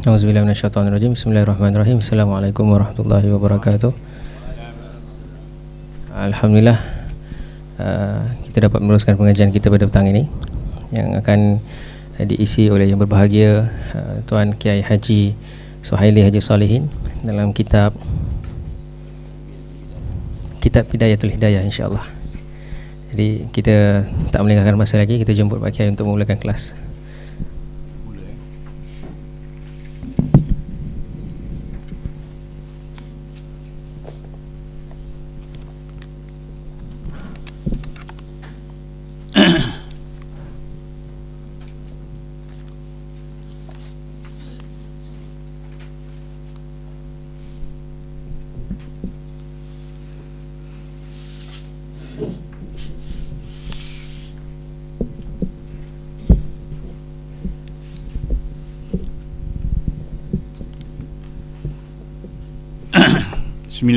Auzubillahi. Bismillahirrahmanirrahim. Assalamualaikum warahmatullahi wabarakatuh. Alhamdulillah uh, kita dapat meneruskan pengajian kita pada petang ini yang akan uh, diisi oleh yang berbahagia uh, Tuan Kiai Haji Suhaili Haji Salihin dalam kitab Kitab Hidayatul Hidayah insya-Allah. Jadi kita tak melengahkan masa lagi kita jemput Pak Kiai untuk memulakan kelas.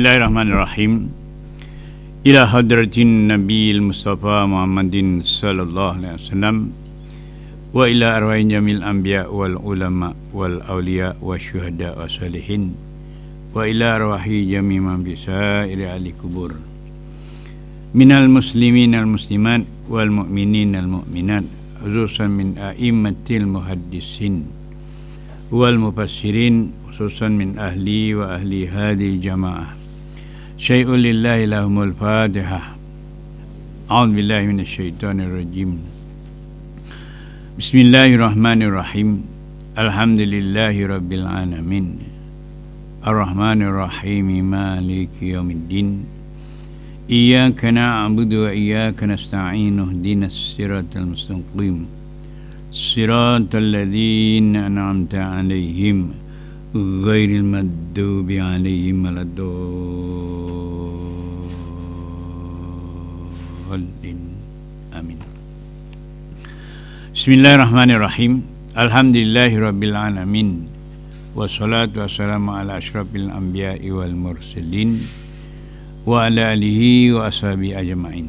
Bismillahirrahmanirrahim. Ila hadratin Nabi Mustafa Muhammadin sallallahu alaihi wasallam wa ila arwahin jamil anbiya wal ulama wal awliya wa syuhada wa salihin wa ila arwahi jami man bisa ahli kubur. Minal muslimin al musliman wal mu'minin al mu'minat khususan min a'immatil muhaddisin wal mufassirin khususan min ahli wa ahli hadhihi jamaah. Şeyhu lillahi lahumul fadiha A'un billahi minasyaitanirracim Bismillahirrahmanirrahim. Alhamdulillahi rabbil alamin. Ar-Rahmanirrahim Maliki yawmiddin. Iyaka na'budu wa iyaka nasta'inuh Dinas siratal mustaqim. Siratal ladhin an'amta alayhim. غير المدوب عليهم ولا الضالين. آمين. بسم الله الرحمن الرحيم. الحمد لله رب العالمين والصلاة والسلام على أشرف الأنبياء والمرسلين وعلى آله وأصحابه أجمعين.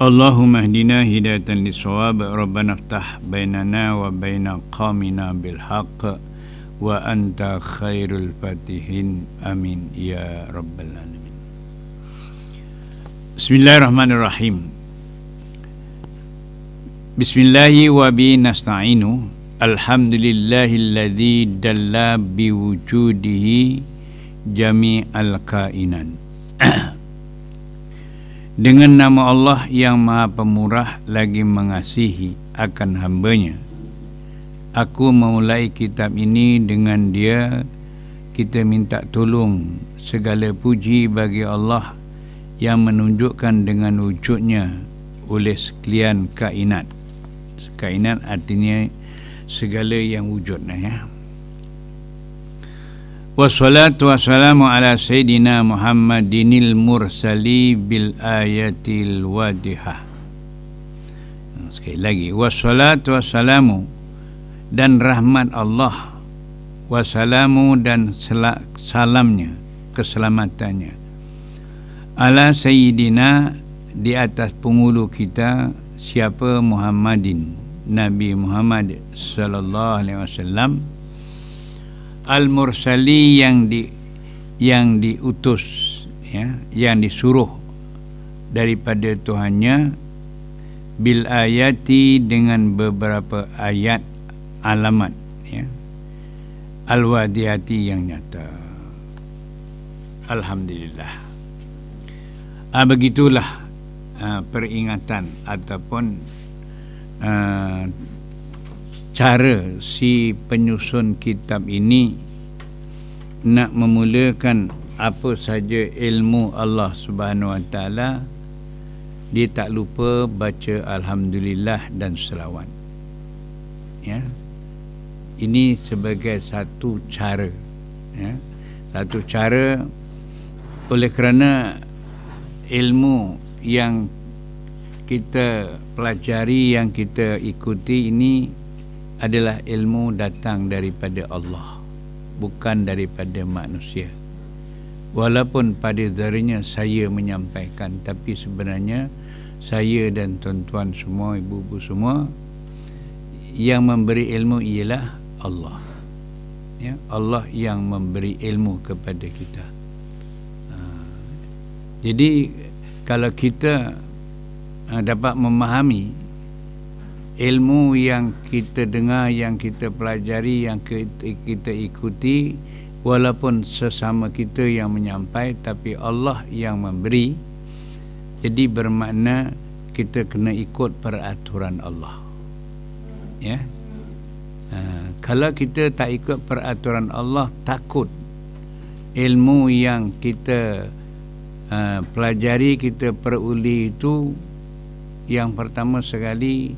اللهم اهدنا هداية للصواب. ربنا افتح بيننا وبين قومنا بالحق. Wa anta khairul fatihin. Amin. Ya rabbal alamin. Bismillahirrahmanirrahim. Bismillahi wa bi nasta'inu. Alhamdulillahilladzi dalla bi wujudihi jami'al kainan. Dengan nama Allah yang Maha Pemurah lagi mengasihi akan hambanya Aku memulai kitab ini dengan dia Kita minta tolong Segala puji bagi Allah Yang menunjukkan dengan wujudnya Oleh sekalian kainat Kainat artinya Segala yang wujud ya. Wassalatu wassalamu ala Sayyidina Muhammadinil mursali bil ayatil wadihah Sekali lagi Wassalatu wassalamu dan rahmat Allah. Wasalamu dan salamnya keselamatannya. Ala sayyidina di atas pengulu kita siapa Muhammadin Nabi Muhammad sallallahu alaihi wasallam. Al mursali yang di yang diutus ya yang disuruh daripada Tuhannya bil ayati dengan beberapa ayat alamat ya. Al-wadiyati yang nyata. Alhamdulillah. Ah begitulah uh, peringatan ataupun uh, cara si penyusun kitab ini nak memulakan apa saja ilmu Allah Subhanahu Wa Taala dia tak lupa baca alhamdulillah dan selawat. Ya ini sebagai satu cara ya. Satu cara oleh kerana ilmu yang kita pelajari yang kita ikuti ini adalah ilmu datang daripada Allah bukan daripada manusia. Walaupun pada zarinya saya menyampaikan tapi sebenarnya saya dan tuan-tuan semua ibu-ibu semua yang memberi ilmu ialah Allah. Ya. Allah yang memberi ilmu kepada kita. Ha. jadi kalau kita ha, dapat memahami ilmu yang kita dengar yang kita pelajari yang kita ikuti walaupun sesama kita yang menyampai tapi Allah yang memberi jadi bermakna kita kena ikut peraturan Allah. Ya kalau kita tak ikut peraturan Allah takut. Ilmu yang kita uh, pelajari kita peruli itu yang pertama sekali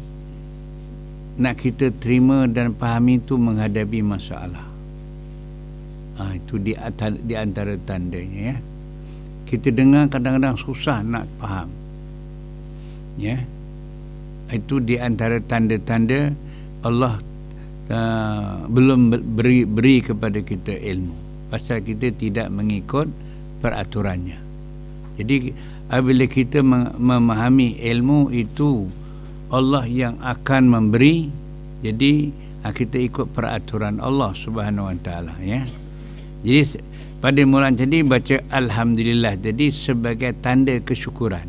nak kita terima dan fahami itu menghadapi masalah. Ha, itu di, di antara tandanya ya. Kita dengar kadang-kadang susah nak faham ya. Itu di antara tanda-tanda Allah uh, belum beri beri kepada kita ilmu. Pasal kita tidak mengikut peraturannya. Jadi apabila kita memahami ilmu itu Allah yang akan memberi jadi ah, kita ikut peraturan Allah Subhanahu Wa Taala ya. Jadi pada mula jadi baca alhamdulillah jadi sebagai tanda kesyukuran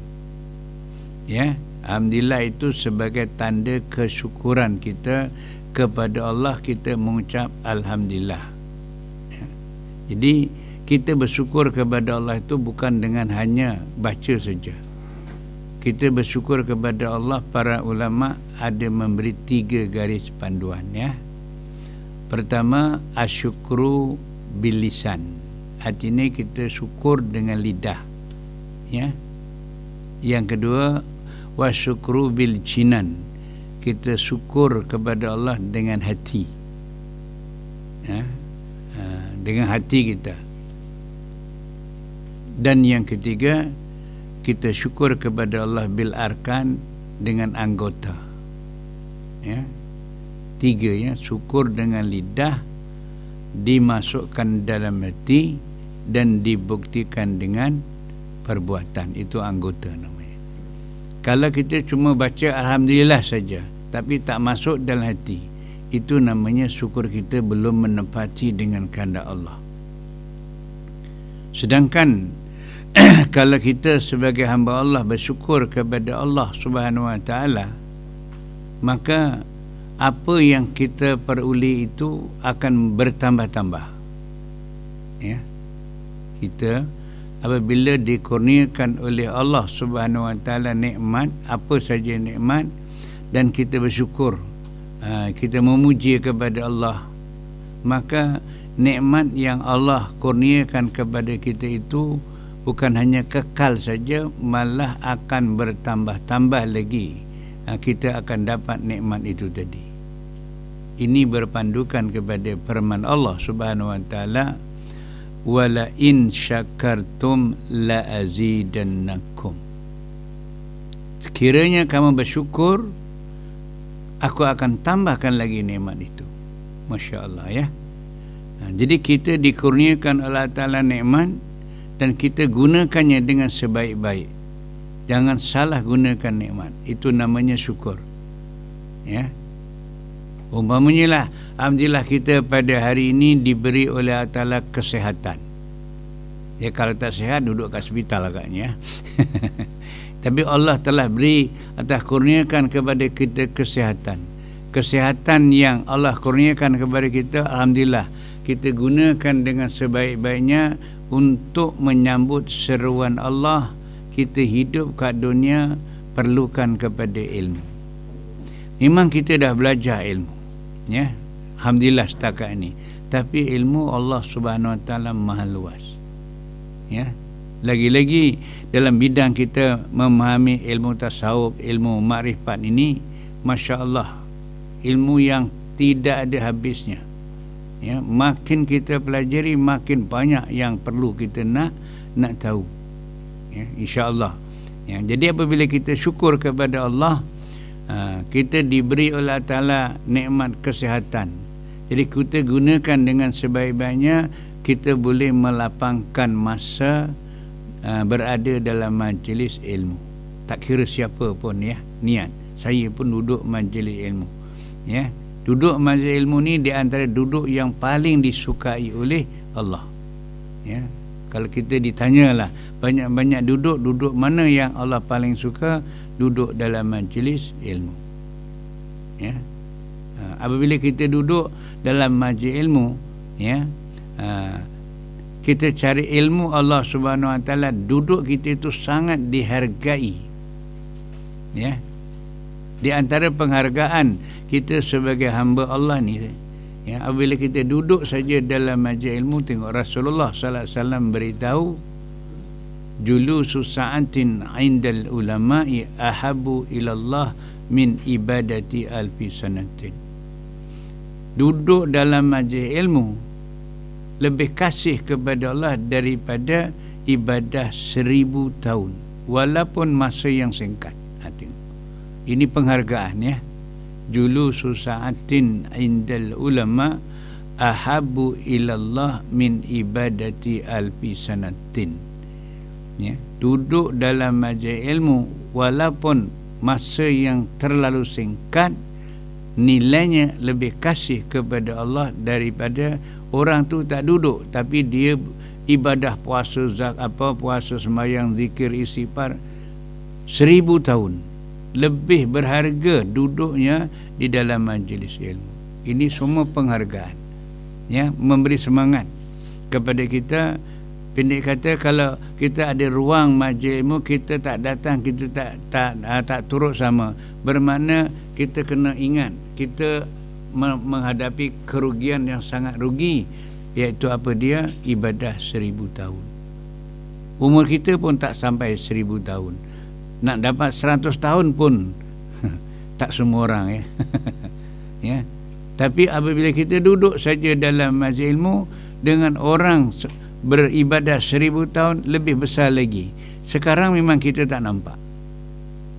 ya. Alhamdulillah itu sebagai tanda kesyukuran kita kepada Allah kita mengucap alhamdulillah ya. jadi kita bersyukur kepada Allah itu bukan dengan hanya baca saja kita bersyukur kepada Allah para ulama ada memberi tiga garis panduan ya. Pertama asyukru bilisan. Artinya kita syukur dengan lidah. Ya. Yang kedua wasyukru bil jinan. Kita syukur kepada Allah dengan hati. Ya. Ha, dengan hati kita. Dan yang ketiga kita syukur kepada Allah bil arkan dengan anggota ya tiga ya syukur dengan lidah dimasukkan dalam hati dan dibuktikan dengan perbuatan itu anggota namanya kalau kita cuma baca alhamdulillah saja tapi tak masuk dalam hati. Itu namanya syukur kita belum menepati dengan kehendak Allah. Sedangkan kalau kita sebagai hamba Allah bersyukur kepada Allah Subhanahu Wa Taala maka apa yang kita peruli itu akan bertambah-tambah. Ya. Kita apabila dikurniakan oleh Allah Subhanahu Wa Taala nikmat apa saja nikmat dan kita bersyukur ha, kita memuji kepada Allah. Maka nikmat yang Allah kurniakan kepada kita itu bukan hanya kekal saja malah akan bertambah-tambah lagi ha, kita akan dapat nikmat itu tadi. Ini berpandukan kepada firman Allah Subhanahu wa taala wala in syakartum la azidannakum. Sekiranya kamu bersyukur aku akan tambahkan lagi nikmat itu. masya-Allah ya. Ha, jadi kita dikurniakan Allah taala nikmat dan kita gunakannya dengan sebaik-baik. Jangan salah gunakan nikmat. Itu namanya syukur. Ya. Umpamanya lah alhamdulillah kita pada hari ini diberi oleh Allah Taala kesehatan ya kalau tak sihat duduk kat hospital agaknya tapi Allah telah beri atas kurniakan kepada kita kesehatan kesehatan yang Allah kurniakan kepada kita alhamdulillah kita gunakan dengan sebaik-baiknya untuk menyambut seruan Allah. Kita hidup kat dunia perlukan kepada ilmu. Memang kita dah belajar ilmu ya? Alhamdulillah setakat ini. Tapi ilmu Allah Subhanahu Wa Taala maha luas ya lagi-lagi dalam bidang kita memahami ilmu tasawuf ilmu makrifat ini masya-Allah ilmu yang tidak ada habisnya. Ya makin kita pelajari makin banyak yang perlu kita nak nak tahu. Ya insyaallah. Ya jadi apabila kita syukur kepada Allah uh, kita diberi oleh taala nikmat kesihatan. Jadi kita gunakan dengan sebaik-baiknya kita boleh melapangkan masa uh, berada dalam majlis ilmu. Tak kira siapa pun ya niat. Saya pun duduk majlis ilmu ya. Duduk majlis ilmu ni di antara duduk yang paling disukai oleh Allah ya. Kalau kita ditanyalah banyak-banyak duduk duduk mana yang Allah paling suka? Duduk dalam majlis ilmu ya. Ha, apabila kita duduk dalam majlis ilmu ya ha, kita cari ilmu Allah Subhanahu Wa Taala duduk kita itu sangat dihargai. Ya. Di antara penghargaan kita sebagai hamba Allah ni ya apabila kita duduk saja dalam majlis ilmu tengok Rasulullah sallallahu alaihi wasallam beritahu julusu sa'atin 'indal ulama'i ahabu ila Allah min ibadati alfi sanatin. Duduk dalam majlis ilmu lebih kasih kepada Allah daripada ibadah seribu tahun. Walaupun masa yang singkat. Hati ini penghargaan ya. Julusu sa'atin indal ulama ahabu ilallah min ibadati alfi sanatin. Ya. Duduk dalam majlis ilmu walaupun masa yang terlalu singkat nilainya lebih kasih kepada Allah daripada orang tu tak duduk tapi dia ibadah puasa zak apa puasa sembahyang zikir istighfar seribu tahun lebih berharga duduknya di dalam majlis ilmu. Ini semua penghargaan. Ya, memberi semangat kepada kita. Pendek kata kalau kita ada ruang majlis ilmu kita tak datang, kita tak tak tak, tak turut sama. Bermakna kita kena ingat kita menghadapi kerugian yang sangat rugi iaitu apa dia ibadah seribu tahun umur kita pun tak sampai seribu tahun nak dapat 100 tahun pun tak semua orang ya. ya. Tapi apabila kita duduk saja dalam majlis ilmu dengan orang beribadah seribu tahun lebih besar lagi. Sekarang memang kita tak nampak.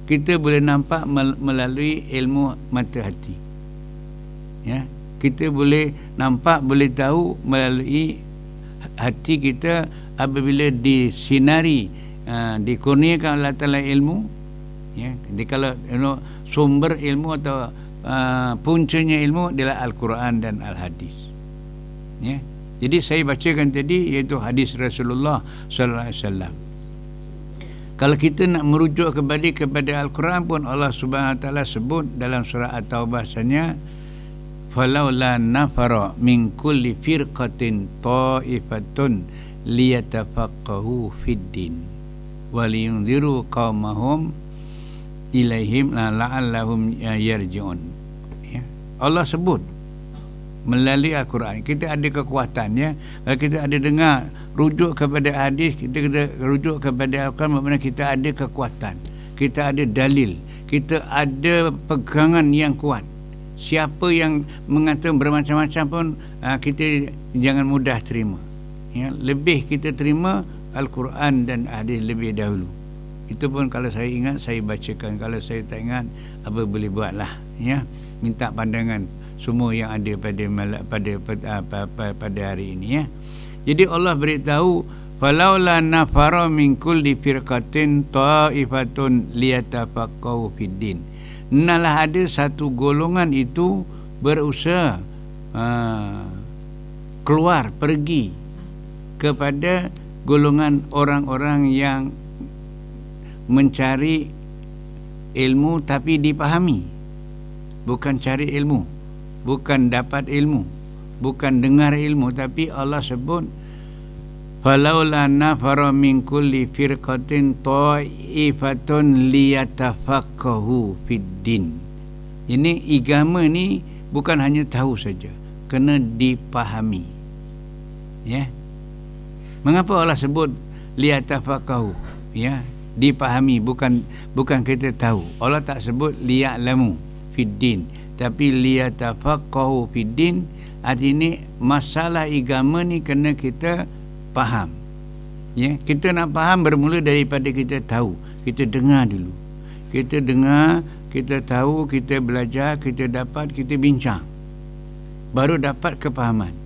Kita boleh nampak melalui ilmu mata hati. Ya. Kita boleh nampak, boleh tahu melalui hati kita apabila disinari uh, dikurniakan Allah Taala ilmu. Ya. Jadi kalau you know, sumber ilmu atau uh, puncanya ilmu adalah al-Quran dan al-hadis. Ya. Jadi saya bacakan tadi iaitu hadis Rasulullah sallallahu alaihi wasallam. Kalau kita nak merujuk kembali kepada Al-Quran pun Allah Subhanahu taala sebut dalam surah At-Taubah sanya falaula nafara min kulli firqatin ta'ifatun liyatafaqahu fid din waliyunziru qaumahum ilaihim la'allahum yarji'un. Ya. Allah sebut melalui Al-Quran kita ada kekuatan ya. Kalau kita ada dengar rujuk kepada hadis kita kena rujuk kepada Al-Quran maknanya kita ada kekuatan kita ada dalil kita ada pegangan yang kuat siapa yang mengatakan bermacam-macam pun ah, kita jangan mudah terima ya lebih kita terima Al-Quran dan hadis lebih dahulu. Itu pun kalau saya ingat saya bacakan. Kalau saya tak ingat apa boleh buatlah ya. Minta pandangan semua yang ada pada pada pada, pada, pada hari ini ya. Jadi Allah beritahu falaula nafara min kulli firqatin ta'ifatun liyatafaqahu fid din. Nalah ada satu golongan itu berusaha uh, keluar pergi kepada golongan orang-orang yang mencari ilmu tapi dipahami. Bukan cari ilmu bukan dapat ilmu bukan dengar ilmu tapi Allah sebut falaula nafara min kulli firqatin ta'ifatun liyatafaqahu fid din ini agama ni bukan hanya tahu saja kena dipahami ya? Mengapa Allah sebut liyatafaqahu? Ya, dipahami bukan bukan kita tahu. Allah tak sebut liya'lamu fiddin, tapi liyatafaqahu fiddin artinya masalah agama ni kena kita faham. Ya, kita nak faham bermula daripada kita tahu. Kita dengar dulu. Kita dengar, kita tahu, kita belajar, kita dapat, kita bincang. Baru dapat kepahaman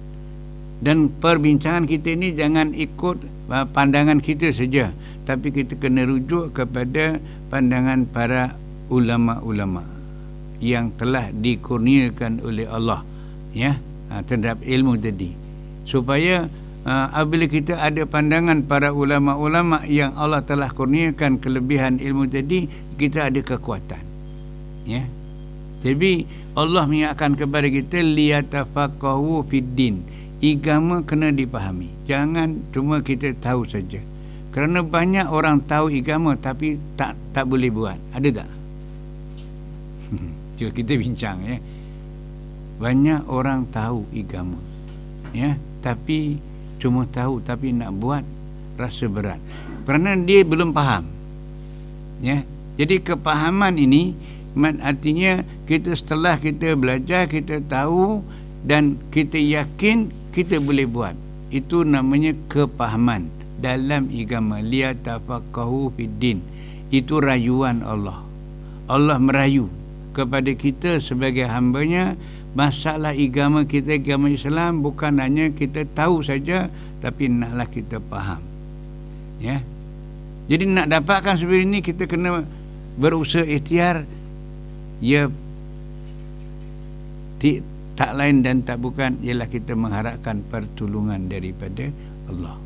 dan perbincangan kita ini jangan ikut uh, pandangan kita saja tapi kita kena rujuk kepada pandangan para ulama-ulama yang telah dikurniakan oleh Allah ya ha, terhadap ilmu tadi supaya uh, apabila kita ada pandangan para ulama-ulama yang Allah telah kurniakan kelebihan ilmu tadi kita ada kekuatan. Ya. Jadi Allah mengingatkan kepada kita liyatafaqahu fiddin. Agama kena dipahami. Jangan cuma kita tahu saja. Kerana banyak orang tahu agama tapi tak tak boleh buat. Ada tak? Cuba kita bincang ya. Banyak orang tahu agama ya. Tapi cuma tahu tapi nak buat rasa berat. Kerana dia belum faham. Ya. Jadi kepahaman ini artinya kita setelah kita belajar kita tahu dan kita yakin kita boleh buat. Itu namanya kepahaman dalam agama. Liyatafaqahu fiddin itu rayuan Allah. Allah merayu kepada kita sebagai hambanya masalah agama kita agama Islam bukan hanya kita tahu saja tapi naklah kita faham. Ya. Jadi nak dapatkan seperti ini kita kena berusaha ikhtiar. Ya tak lain dan tak bukan ialah kita mengharapkan pertolongan daripada Allah.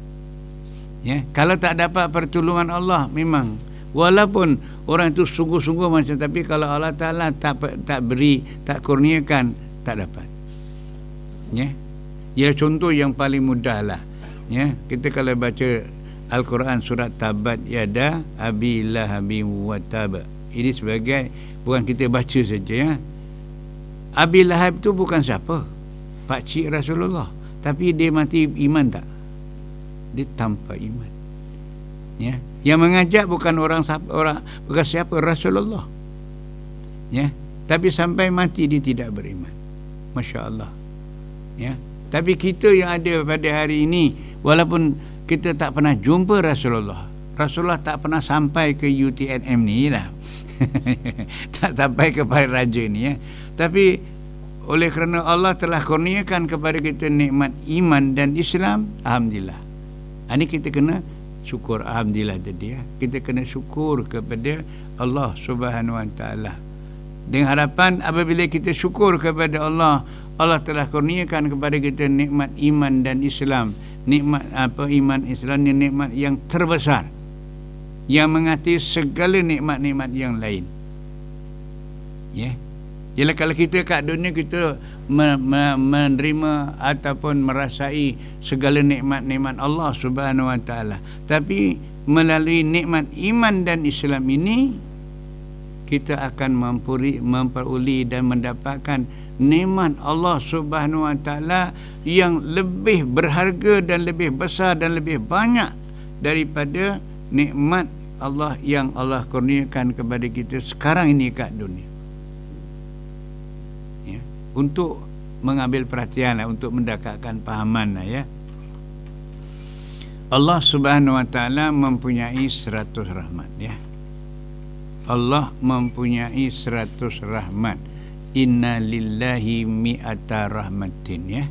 Ya kalau tak dapat pertolongan Allah memang walaupun orang itu sungguh-sungguh macam tapi kalau Allah Taala tak tak beri tak kurniakan tak dapat. Ya? Ya contoh yang paling mudah lah ya? Kita kalau baca Al-Quran surat Tabat yada abi lahabi wa tab. Ini sebagai bukan kita baca saja ya. Abi Lahab tu bukan siapa? Pak Cik Rasulullah. Tapi dia mati iman tak? Dia tanpa iman. Ya? Yang mengajak bukan orang orang bukan siapa? Rasulullah. Ya? Tapi sampai mati dia tidak beriman Masya Allah ya. Tapi kita yang ada pada hari ini Walaupun kita tak pernah jumpa Rasulullah Rasulullah tak pernah sampai ke UTNM ni lah Tak sampai kepada raja ni ya. Tapi oleh kerana Allah telah kurniakan kepada kita nikmat iman dan Islam Alhamdulillah Ini kita kena syukur Alhamdulillah tadi ya. Kita kena syukur kepada Allah Subhanahu Wa Taala dengan harapan apabila kita syukur kepada Allah Allah telah kurniakan kepada kita nikmat iman dan Islam. Nikmat apa iman Islam ni nikmat yang terbesar. Yang mengati segala nikmat-nikmat yang lain. Ya. Yeah. Yalah kalau kita kat dunia kita menerima ataupun merasai segala nikmat-nikmat Allah Subhanahu Wa Taala. Tapi melalui nikmat iman dan Islam ini kita akan mempuri, memperuli dan mendapatkan nikmat Allah Subhanahu Wa Taala yang lebih berharga dan lebih besar dan lebih banyak daripada nikmat Allah yang Allah kurniakan kepada kita sekarang ini kat dunia. Ya, untuk mengambil perhatian lah, untuk mendapatkan pahaman lah, ya. Allah Subhanahu Wa Taala mempunyai seratus rahmat ya. Allah mempunyai seratus rahmat. Inna lillahi mi'ata rahmatin ya.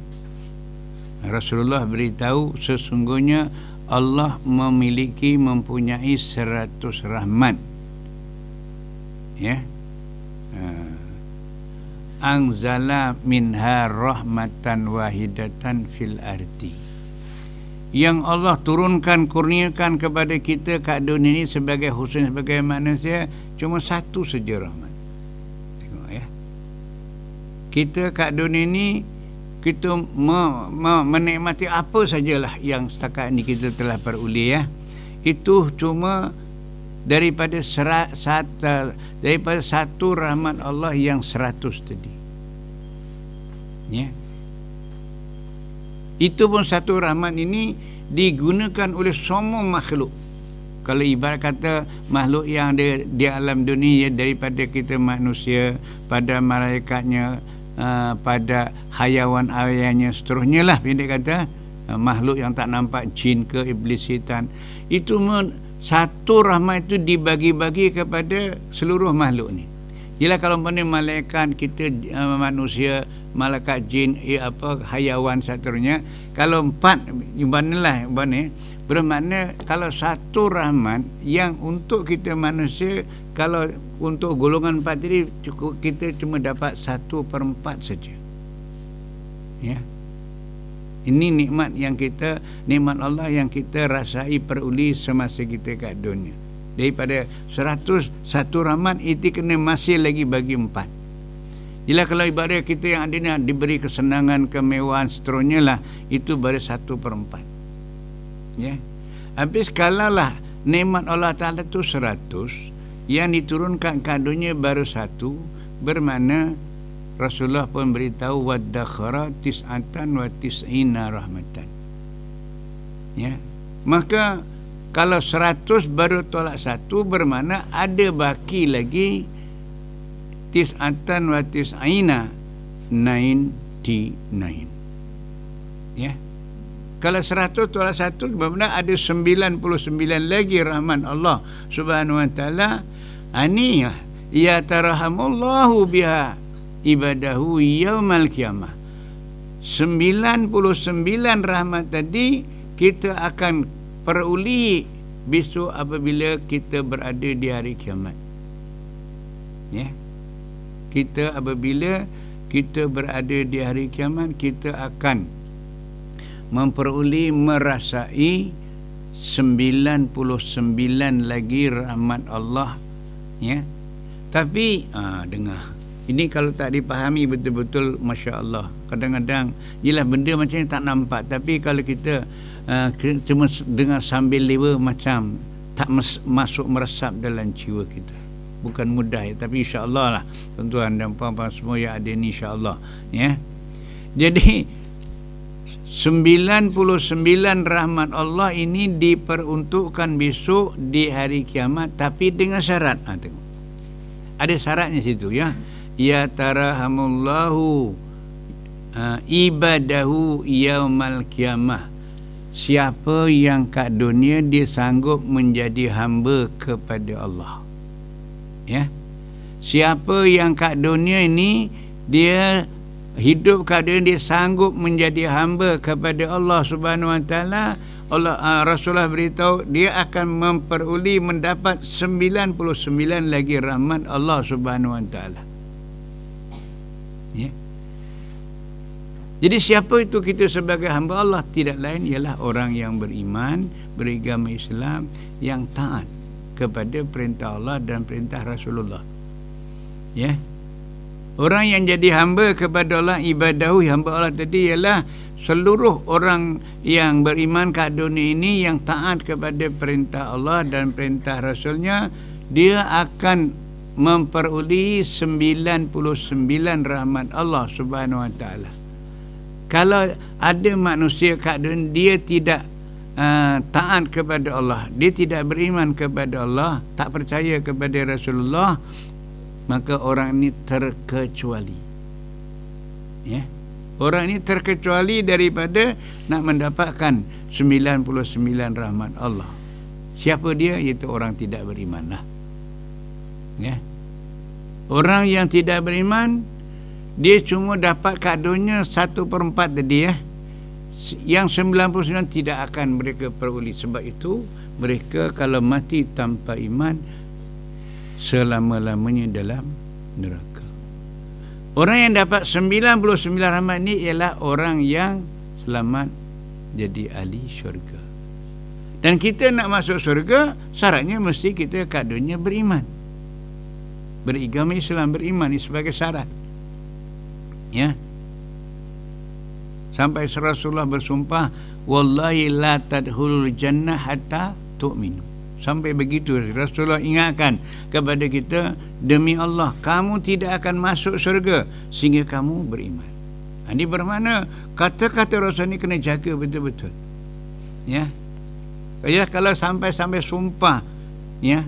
Rasulullah beritahu sesungguhnya Allah memiliki mempunyai seratus rahmat. Ya. Uh, Angzala minha rahmatan wahidatan fil ardi. Yang Allah turunkan kurniakan kepada kita kat dunia ini sebagai khusus sebagai manusia cuma satu saja rahmat. Tengok ya. Kita kat dunia ini kita me, me, menikmati apa sajalah yang setakat ini kita telah peruli ya. Itu cuma daripada serat, satu, daripada satu rahmat Allah yang seratus tadi. Ya. Itu pun satu rahmat ini digunakan oleh semua makhluk kalau ibarat kata makhluk yang ada di alam dunia daripada kita manusia pada malaikatnya uh, pada hayawan ayahnya seterusnya lah. Pendek kata uh, makhluk yang tak nampak jin ke iblis setan. Itu satu rahmat itu dibagi-bagi kepada seluruh makhluk ni Ialah kalau mana malaikat kita uh, manusia, malaikat jin, ya, apa hayawan seterusnya, kalau empat ibanalah ibana bermakna kalau satu rahmat yang untuk kita manusia kalau untuk golongan empat tadi cukup kita cuma dapat satu per empat saja. Ya. Ini nikmat yang kita nikmat Allah yang kita rasai peruli semasa kita kat dunia daripada seratus satu rahmat itu kena masih lagi bagi empat. Bila kalau ibarat kita yang ada ni diberi kesenangan, kemewahan seterusnya lah itu baru satu per empat. Ya. Habis kalau lah nikmat Allah Ta'ala tu seratus yang diturunkan kadunya baru satu bermakna Rasulullah pun beritahu wadakhara tis'atan wa tis'ina rahmatan. Ya. Maka kalau seratus baru tolak satu bermakna ada baki lagi tis'atan wa tis'aina ninety nine ya. Kalau seratus tolak satu bermakna ada sembilan puluh sembilan lagi rahman Allah subhanahu wa ta'ala. Ini ya ya tarahamullahu biha ibadahu yaumal kiamah. 99 rahmat tadi kita akan peruli besok apabila kita berada di hari kiamat. Ya. Kita apabila kita berada di hari kiamat kita akan memperuli merasai 99 lagi rahmat Allah ya. Tapi ah dengar. Ini kalau tak dipahami betul-betul Masya Allah. Kadang-kadang Yelah benda macam ni tak nampak. Tapi kalau kita uh, Cuma dengar sambil lewa macam Tak mes- masuk meresap dalam jiwa kita. Bukan mudah ya Tapi insya Allah lah Tuan-tuan dan puan-puan semua yang ada ni insya Allah Ya. Jadi 99 rahmat Allah ini diperuntukkan besok di hari kiamat tapi dengan syarat. Ha, tengok. ada syaratnya situ ya. Ya tarahamullahu uh, ibadahu yaumal kiamah siapa yang kat dunia dia sanggup menjadi hamba kepada Allah. Ya? Siapa yang kat dunia ini dia hidup kat dunia dia sanggup menjadi hamba kepada Allah Subhanahu wa taala Allah uh, Rasulullah beritahu dia akan memperuli mendapat 99 lagi rahmat Allah Subhanahu wa taala. Ya. Jadi siapa itu kita sebagai hamba Allah tidak lain ialah orang yang beriman, beragama Islam yang taat kepada perintah Allah dan perintah Rasulullah. Ya. Orang yang jadi hamba kepada Allah ibadahu hamba Allah tadi ialah seluruh orang yang beriman ke dunia ini yang taat kepada perintah Allah dan perintah Rasulnya dia akan memperoleh 99 rahmat Allah Subhanahu Wa Taala. Kalau ada manusia kat dunia dia tidak uh, taat kepada Allah, dia tidak beriman kepada Allah, tak percaya kepada Rasulullah, maka orang ini terkecuali. Ya. Orang ini terkecuali daripada nak mendapatkan 99 rahmat Allah. Siapa dia? Iaitu orang tidak beriman lah. Ya. Orang yang tidak beriman Dia cuma dapat kadonya Satu per empat tadi ya. Yang 99 tidak akan mereka peruli Sebab itu Mereka kalau mati tanpa iman Selama-lamanya dalam neraka. Orang yang dapat 99 rahmat ini Ialah orang yang selamat Jadi ahli syurga. Dan kita nak masuk syurga Syaratnya mesti kita kadonya beriman. Beragama Islam beriman ini sebagai syarat ya. Sampai Rasulullah bersumpah wallahi la tadkhulul jannah hatta tu'minu. Sampai begitu Rasulullah ingatkan kepada kita demi Allah kamu tidak akan masuk syurga sehingga kamu beriman. Ini bermakna kata-kata Rasul ini kena jaga betul-betul. Ya. Ya kalau sampai-sampai sumpah ya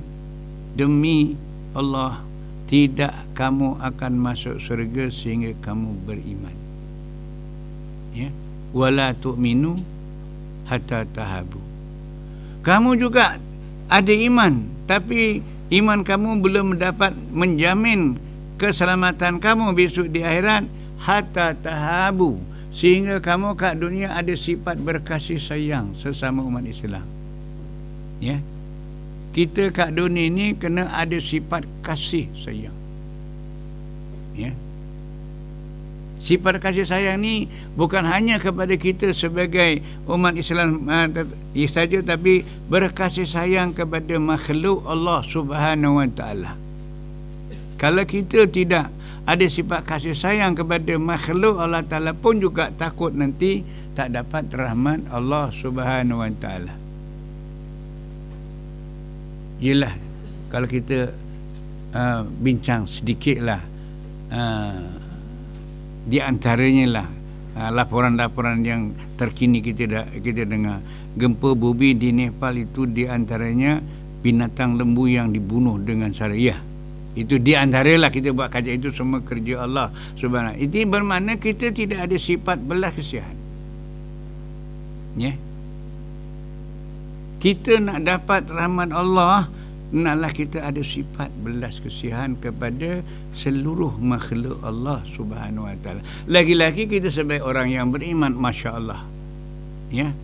demi Allah tidak kamu akan masuk surga sehingga kamu beriman. Ya. Wala tu'minu hatta tahabu. Kamu juga ada iman tapi iman kamu belum dapat menjamin keselamatan kamu besok di akhirat. Hatta tahabu. Sehingga kamu kat dunia ada sifat berkasih sayang sesama umat Islam. Ya. Kita kat dunia ni kena ada sifat kasih sayang. Ya. Sifat kasih sayang ni bukan hanya kepada kita sebagai umat Islam uh, saja tapi berkasih sayang kepada makhluk Allah Subhanahu Wa Taala. Kalau kita tidak ada sifat kasih sayang kepada makhluk Allah Taala pun juga takut nanti tak dapat rahmat Allah Subhanahu Wa Taala. Yalah kalau kita uh, bincang sedikitlah uh, di antaranya lah uh, laporan-laporan yang terkini kita dah, kita dengar. Gempa bumi di Nepal itu di antaranya binatang lembu yang dibunuh dengan syariah itu di antaralah kita buat kajian itu semua kerja Allah subhanahu itu bermakna kita tidak ada sifat belas kesian ya? yeah. Kita nak dapat rahmat Allah naklah kita ada sifat belas kesihan kepada seluruh makhluk Allah Subhanahu Wa Taala. Lagi-lagi kita sebagai orang yang beriman, masya Allah. Ya.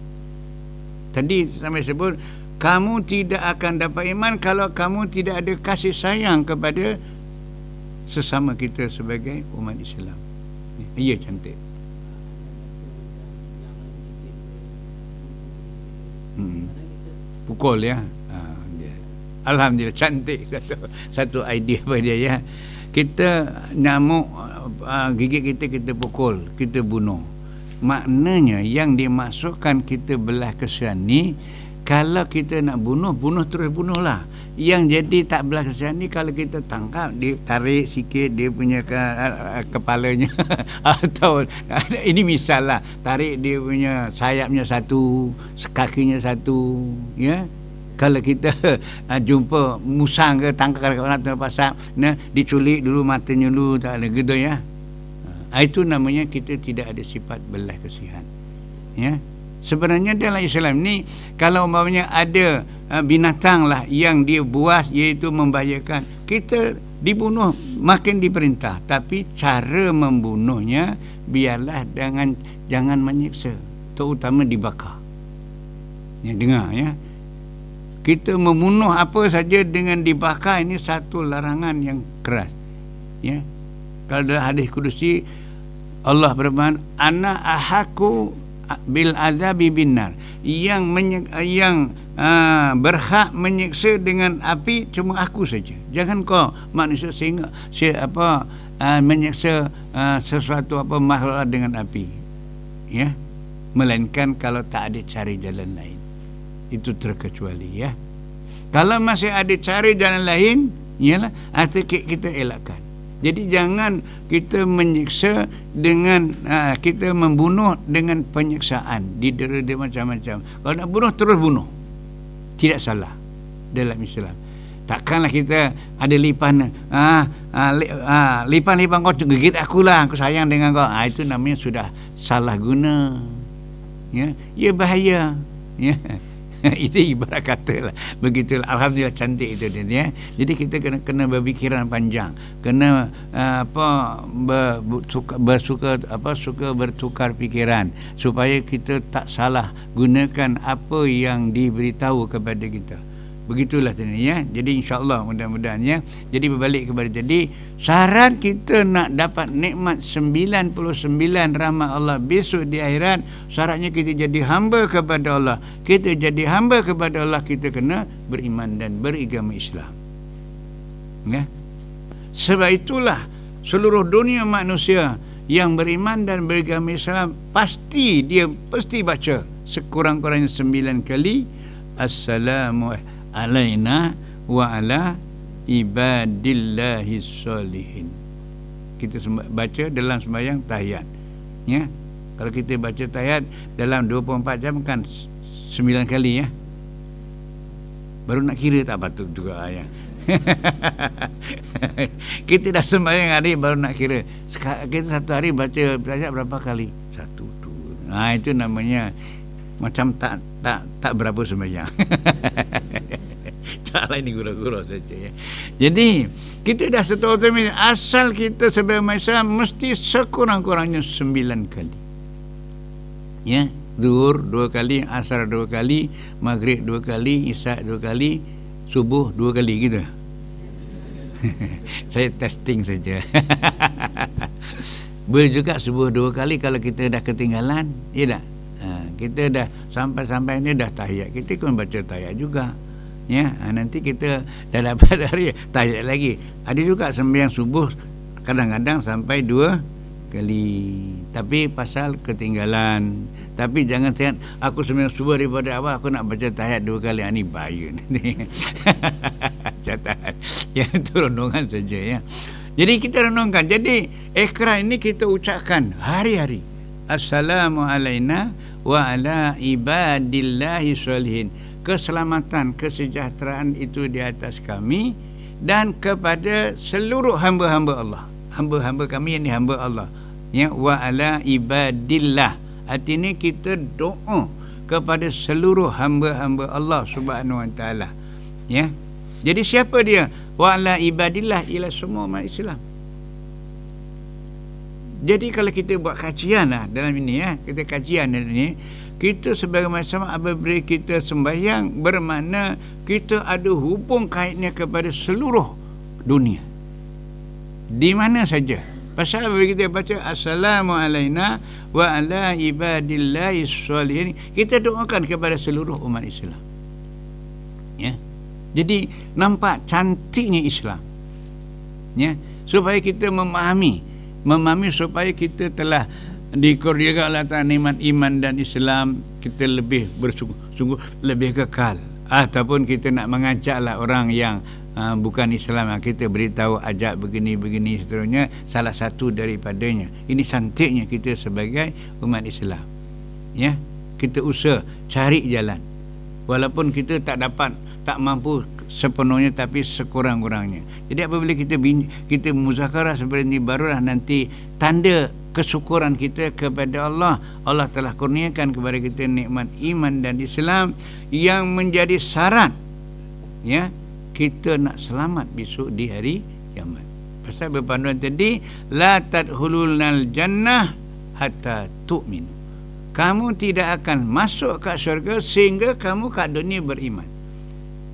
Tadi sampai sebut kamu tidak akan dapat iman kalau kamu tidak ada kasih sayang kepada sesama kita sebagai umat Islam. Ia cantik. Hmm. Pukul ya. Alhamdulillah cantik satu satu idea pada dia ya. Kita nyamuk uh, gigit kita kita pukul, kita bunuh. Maknanya yang dimasukkan kita belah kesian ni kalau kita nak bunuh, bunuh terus bunuhlah. Yang jadi tak belah kesian ni kalau kita tangkap, dia tarik sikit dia punya ke, uh, kepalanya. Atau ini misal lah, tarik dia punya sayapnya satu, kakinya satu, ya. Kalau kita uh, jumpa musang ke tangkap kat orang tu pasal nah diculik dulu matanya dulu tak ada gitu ya. Uh, itu namanya kita tidak ada sifat belas kasihan ya sebenarnya dalam Islam ni kalau umpamanya ada uh, binatang lah yang dia buas iaitu membahayakan kita dibunuh makin diperintah. Tapi cara membunuhnya biarlah dengan jangan menyiksa terutama dibakar. Ya dengar ya. Kita membunuh apa saja dengan dibakar ini satu larangan yang keras ya. Kalau dalam hadis kudusi Allah berfirman ana ahaku bil azabi binar yang menye- yang uh, berhak menyiksa dengan api cuma aku saja. Jangan kau manusia sehingga si, apa uh, menyiksa uh, sesuatu apa makhluk dengan api. Ya? Melainkan kalau tak ada cari jalan lain. Itu terkecuali ya? Kalau masih ada cari jalan lain ialah atau kita elakkan jadi jangan kita menyiksa dengan uh, kita membunuh dengan penyiksaan. Didera dia macam-macam. Kalau nak bunuh terus bunuh. Tidak salah dalam Islam. Takkanlah kita ada lipan ah, ah, li, ah lipan-lipan kau gigit aku lah aku sayang dengan kau. Ah, itu namanya sudah salah guna. Ya ya bahaya. Ya itu ibarat kata lah. Begitulah alhamdulillah cantik itu dia ya. Jadi kita kena kena berfikiran panjang. Kena uh, apa ber, suka, bersuka apa suka bertukar fikiran. Supaya kita tak salah gunakan apa yang diberitahu kepada kita begitulah tadi ya. Jadi insyaallah mudah-mudahan ya. Jadi berbalik kepada tadi syarat kita nak dapat nikmat 99 rahmat Allah besok di akhirat syaratnya kita jadi hamba kepada Allah. Kita jadi hamba kepada Allah kita kena beriman dan beragama Islam. Ya. Sebab itulah seluruh dunia manusia yang beriman dan beragama Islam pasti dia pasti baca sekurang-kurangnya sembilan kali assalamualaikum alaina wa ala ibadillahi salihin kita baca dalam sembahyang tahiyat ya. Kalau kita baca tahiyat dalam 24 jam kan 9 kali ya. Baru nak kira tak patut juga ya. Kita dah sembahyang hari baru nak kira. Kita satu hari baca tahiyat berapa kali? Satu tu nah itu namanya macam tak tak tak berapa sembahyang tak lain gurau-gurau saja ya. Jadi kita dah setahu asal kita sebagai manusia mesti sekurang-kurangnya sembilan kali. Ya, zuhur dua kali, asar dua kali, maghrib dua kali, isyak dua kali, subuh dua kali gitu. Saya testing saja. Boleh juga subuh dua kali kalau kita dah ketinggalan, ya tak? Ha, kita dah sampai-sampai ni dah tahiyat. Kita pun baca tahiyat juga ya ha, nanti kita dah dapat dari tayat lagi. Ada juga sembahyang subuh kadang-kadang sampai dua kali. Tapi pasal ketinggalan. Tapi jangan saya aku sembahyang subuh daripada awal aku nak baca tahiyat dua kali. Ini ah, bahaya nanti catatan yang itu renungan saja ya. Jadi kita renungkan. Jadi ikrar ini kita ucapkan hari-hari. Assalamualaikum wa ala ibadillahi salihin keselamatan, kesejahteraan itu di atas kami dan kepada seluruh hamba-hamba Allah. Hamba-hamba kami yang hamba Allah. Ya wa ala ibadillah. Artinya kita doa kepada seluruh hamba-hamba Allah Subhanahu wa taala. Ya. Jadi siapa dia? Wa ala ibadillah ialah semua umat Islam. Jadi kalau kita buat kajian lah dalam ini ya, kita kajian dalam ini, kita sebagai macam apabila kita sembahyang bermakna kita ada hubung kaitnya kepada seluruh dunia. Di mana saja. Pasal apabila kita baca assalamualaikum wa ala ibadillahi salihin kita doakan kepada seluruh umat Islam. Ya. Jadi nampak cantiknya Islam. Ya. Supaya kita memahami. Memahami supaya kita telah dikurniakan Allah Ta'ala nikmat iman dan Islam kita lebih bersungguh-sungguh lebih kekal. Ataupun kita nak mengajaklah orang yang uh, bukan Islam kita beritahu ajak begini-begini seterusnya salah satu daripadanya. Ini cantiknya kita sebagai umat Islam. Ya kita usaha cari jalan. Walaupun kita tak dapat tak mampu sepenuhnya tapi sekurang-kurangnya. Jadi apabila kita kita muzakarah seperti ini barulah nanti tanda kesyukuran kita kepada Allah. Allah telah kurniakan kepada kita nikmat iman dan Islam yang menjadi syarat ya kita nak selamat besok di hari kiamat. Pasal berpanduan tadi la tadkhulunal jannah hatta tu'min kamu tidak akan masuk ke syurga sehingga kamu kat dunia beriman.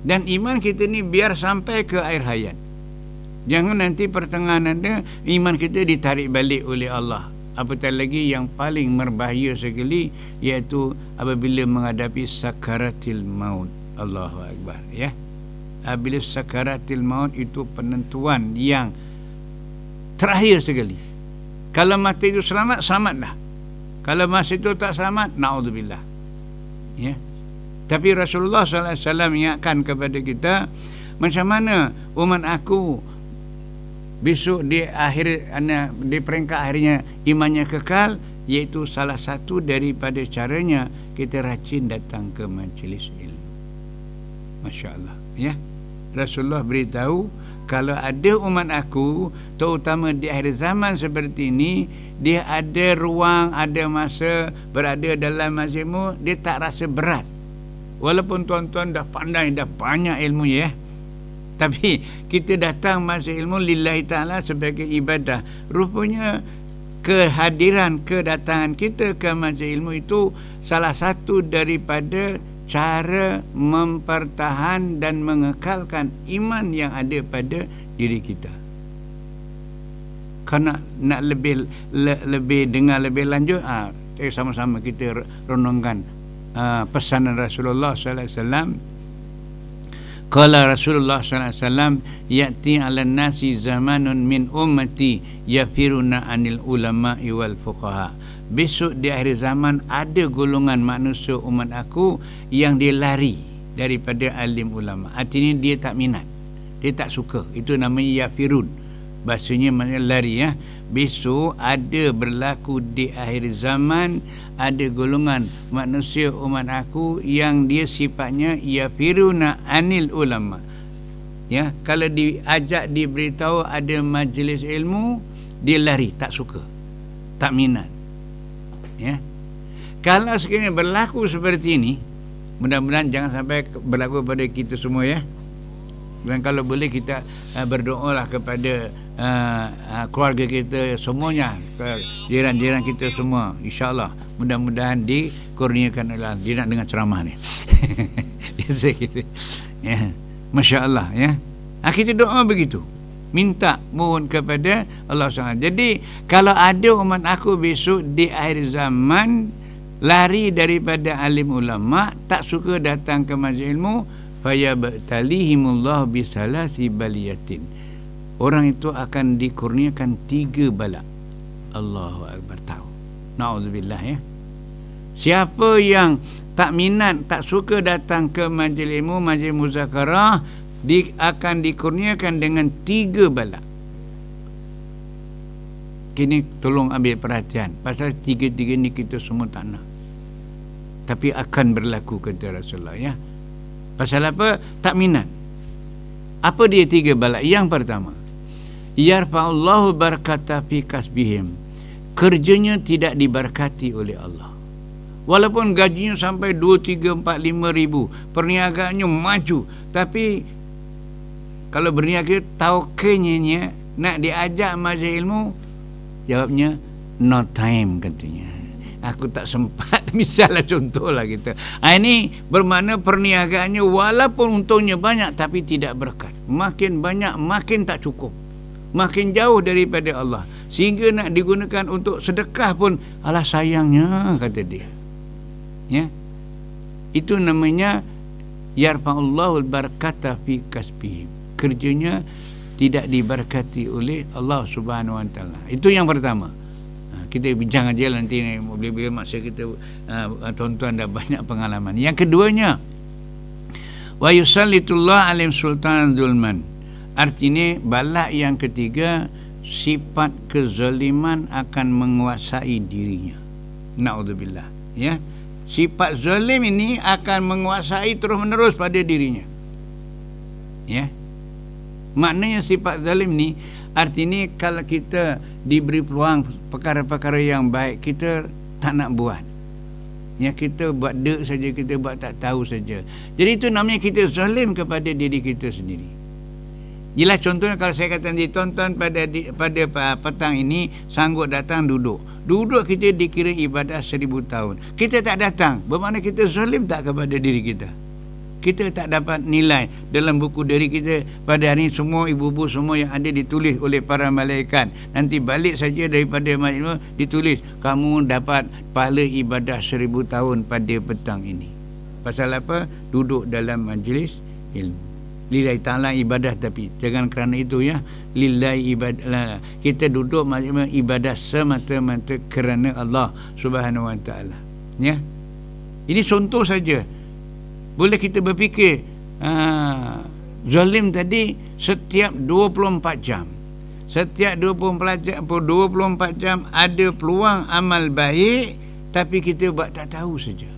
Dan iman kita ni biar sampai ke air hayat. Jangan nanti pertengahan ada iman kita ditarik balik oleh Allah apatah lagi yang paling berbahaya sekali iaitu apabila menghadapi sakaratil maut. Allahu akbar ya. Apabila sakaratil maut itu penentuan yang terakhir sekali. Kalau mati itu selamat selamatlah. Kalau masa itu tak selamat naudzubillah. Ya. Tapi Rasulullah sallallahu alaihi wasallam ingatkan kepada kita macam mana umat aku besok di akhir di peringkat akhirnya imannya kekal iaitu salah satu daripada caranya kita rajin datang ke majlis ilmu. Masya Allah ya. Rasulullah beritahu kalau ada umat aku terutama di akhir zaman seperti ini dia ada ruang ada masa berada dalam majlismu dia tak rasa berat. Walaupun tuan-tuan dah pandai dah banyak ilmu ya tapi kita datang masa ilmu lillahi ta'ala sebagai ibadah. Rupanya kehadiran kedatangan kita ke majlis ilmu itu salah satu daripada cara mempertahan dan mengekalkan iman yang ada pada diri kita. Kerana nak lebih le, lebih dengar lebih lanjut? Ah ha, sama-sama kita renungkan uh, pesanan Rasulullah sallallahu alaihi wasallam Qala Rasulullah sallallahu alaihi wasallam yati 'ala nasi zamanun min ummati yafiruna 'anil ulama wal fuqaha. Besok di akhir zaman ada golongan manusia umat aku yang dia lari daripada alim ulama. Artinya dia tak minat. Dia tak suka. Itu namanya yafirun. Bahasanya maknanya lari ya. Besok ada berlaku di akhir zaman ada golongan manusia umat aku yang dia sifatnya ya firuna anil ulama. Ya kalau diajak diberitahu ada majlis ilmu dia lari tak suka tak minat. Ya. Kalau sekiranya berlaku seperti ini mudah-mudahan jangan sampai berlaku pada kita semua ya dan kalau boleh kita uh, berdoalah kepada uh, uh, keluarga kita semuanya jiran-jiran kita semua. Insyaallah mudah-mudahan dikurniakan oleh Allah dia nak dengar ceramah ni. Biasa kita. Ya. masya-Allah ya. Ha, kita doa begitu. Minta mohon kepada Allah SWT jadi kalau ada umat aku besok di akhir zaman lari daripada alim ulama tak suka datang ke majlis ilmu fayabtalihimullah bisalasi baliyatin orang itu akan dikurniakan tiga bala. Allahu akbar tahu. Naudzubillah ya. Siapa yang tak minat tak suka datang ke majlis ilmu majlis muzakarah di, akan dikurniakan dengan tiga bala. Kini tolong ambil perhatian. Pasal tiga-tiga ni kita semua tak nak. Tapi akan berlaku kata Rasulullah ya pasal apa? Tak minat. Apa dia tiga bala yang pertama yarfa'allahu barakata fi kasbihim. Kerjanya tidak diberkati oleh Allah. Walaupun gajinya sampai 2 3 4 5 ribu perniagaannya maju tapi kalau berniaga tahu kenyanya nak diajak majlis ilmu Jawabnya no time katanya. Aku tak sempat. Misalnya contohlah kita. Ha, Ini bermakna perniagaannya Walaupun untungnya banyak Tapi tidak berkat. Makin banyak Makin tak cukup. Makin jauh daripada Allah. Sehingga nak digunakan untuk sedekah pun Alah sayangnya Kata dia. Ya? Itu namanya Yarfa'ullahul barakata fi kasbihim. Kerjanya tidak diberkati oleh Allah Subhanahu Wa Taala. Itu yang pertama. Kita bincang aja nanti bila-bila masa kita uh, tuan-tuan dah banyak pengalaman. Yang keduanya wa yusallitullah alim sultan zulman. Artinya balak yang ketiga sifat kezaliman akan menguasai dirinya. Naudzubillah. Ya. Sifat zalim ini akan menguasai terus-menerus pada dirinya. Ya. Maknanya sifat zalim ni artinya kalau kita diberi peluang perkara-perkara yang baik kita tak nak buat. Ya kita buat dek saja kita buat tak tahu saja. Jadi itu namanya kita zalim kepada diri kita sendiri. Jelas contohnya kalau saya kata ditonton pada di, pada petang ini sanggup datang duduk. Duduk kita dikira ibadah seribu tahun. Kita tak datang. Bermakna kita zalim tak kepada diri kita kita tak dapat nilai dalam buku dari kita. Pada hari ini semua ibu-ibu semua yang ada ditulis oleh para malaikat. Nanti balik saja daripada majlis ditulis kamu dapat pahala ibadah seribu tahun pada petang ini. Pasal apa? Duduk dalam majlis ilmu. Lillahi ta'ala ibadah tapi jangan kerana itu ya. Lillahi ibadah kita duduk majlis ibadah semata-mata kerana Allah subhanahu wa ta'ala ya. Ini contoh saja boleh kita berfikir uh, zalim tadi setiap 24 jam. Setiap 24 jam 24 jam ada peluang amal baik tapi kita buat tak tahu saja.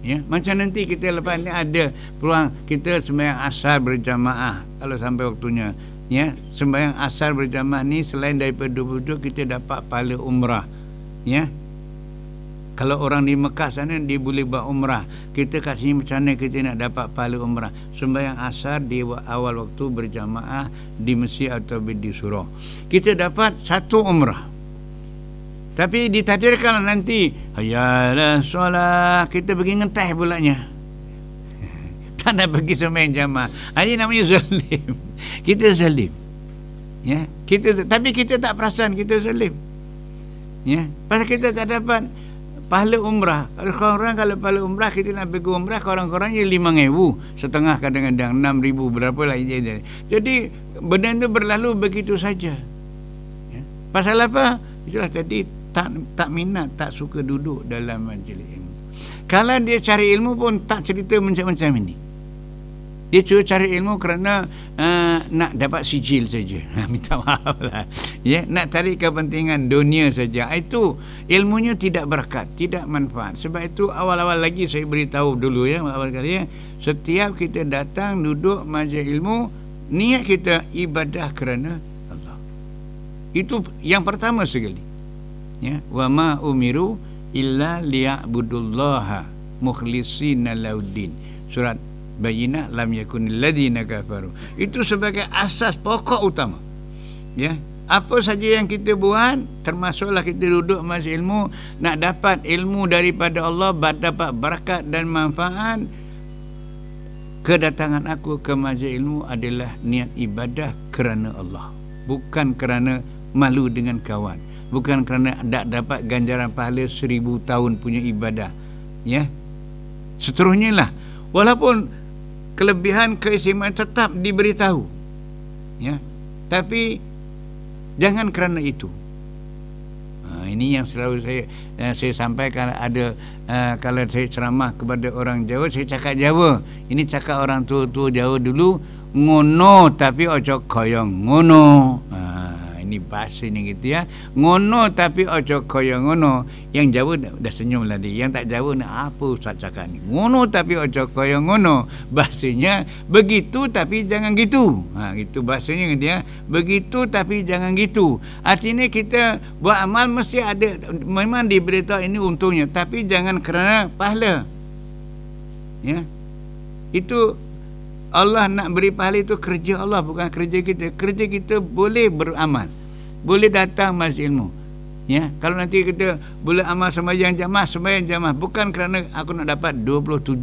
Ya macam nanti kita lepas ni ada peluang kita sembahyang asar berjamaah kalau sampai waktunya. Ya sembahyang asar berjamaah ni selain daripada duduk kita dapat pahala umrah. Ya kalau orang di Mekah sana dia boleh buat umrah. Kita kat sini macam mana kita nak dapat pahala umrah? Sembahyang asar di awal waktu berjamaah di Mesir atau di surau kita dapat satu umrah. Tapi ditakdirkan nanti hayalah solat. Kita pergi ngeteh pulanya tak nak pergi sembahyang jamaah. Ini namanya zalim. Kita zalim. Ya kita tapi kita tak perasan kita zalim. Ya pasal kita tak dapat pahala umrah. Orang-orang kalau pahala umrah kita nak pergi umrah orang-orangnya lima ribu. Setengah kadang-kadang enam ribu berapa lah jadi benda itu berlalu begitu saja. Ya. pasal apa? Itulah tadi tak tak minat tak suka duduk dalam majlis ilmu. Kalau dia cari ilmu pun tak cerita macam-macam ini dia cuba cari ilmu kerana uh, nak dapat sijil saja. Minta maaf lah. Ya, nak cari kepentingan dunia saja. Itu ilmunya tidak berkat, tidak manfaat. Sebab itu awal-awal lagi saya beritahu dulu ya, awal kali ya. Setiap kita datang duduk majlis ilmu, niat kita ibadah kerana Allah. Itu yang pertama sekali. Ya, wa ma umiru illa liya'budullaha mukhlisina lauddin. Surat bayyinah lam yakunil ladina kafaru. Itu sebagai asas pokok utama. Ya. Apa saja yang kita buat termasuklah kita duduk masih ilmu nak dapat ilmu daripada Allah dapat berkat dan manfaat kedatangan aku ke majlis ilmu adalah niat ibadah kerana Allah. Bukan kerana malu dengan kawan. Bukan kerana tak dapat ganjaran pahala seribu tahun punya ibadah. Ya. Seterusnya lah. Walaupun kelebihan keistimewaan tetap diberitahu ya tapi Jangan kerana itu. Ha, ini yang selalu saya uh, saya sampaikan ada uh, kalau saya ceramah kepada orang Jawa saya cakap Jawa. Ini cakap orang tua-tua Jawa dulu ngono tapi ojo koyong ngono. Ha, ini bahasa ni gitu ya. Ngono tapi ojo kaya ngono. Yang Jawa dah, senyum dia yang tak Jawa nak apa Ustaz cakap ni? Ngono tapi ojo kaya ngono. Bahasanya begitu tapi jangan gitu. Ha, gitu bahasanya dia begitu tapi jangan gitu. Artinya kita buat amal mesti ada memang diberitahu ini untungnya. Tapi jangan kerana pahala. Ya. Itu Allah nak beri pahala itu kerja Allah bukan kerja kita. Kerja kita boleh beramal boleh datang masjid ilmu. Ya kalau nanti kita boleh amal sembahyang jamaah sembahyang jamaah bukan kerana aku nak dapat 27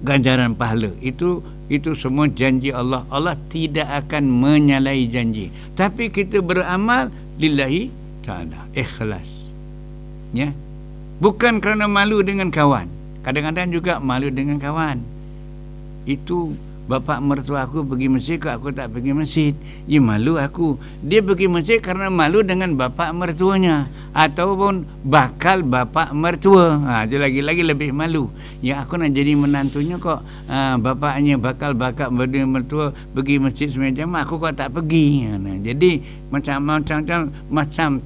ganjaran pahala. Itu itu semua janji Allah. Allah tidak akan menyalahi janji. Tapi kita beramal lillahi taala. Ikhlas. Ya. Bukan kerana malu dengan kawan. Kadang-kadang juga malu dengan kawan. Itu Bapa mertua aku pergi masjid kok aku tak pergi masjid. Ya malu aku. Dia pergi masjid kerana malu dengan bapa mertuanya ataupun bakal bapa mertua. Ha dia lagi-lagi lebih malu. Ya aku nak jadi menantunya kok ha, bapaknya bakal bakal berdua mertua pergi masjid semacam aku kok tak pergi. Ha, nah, jadi macam-macam macam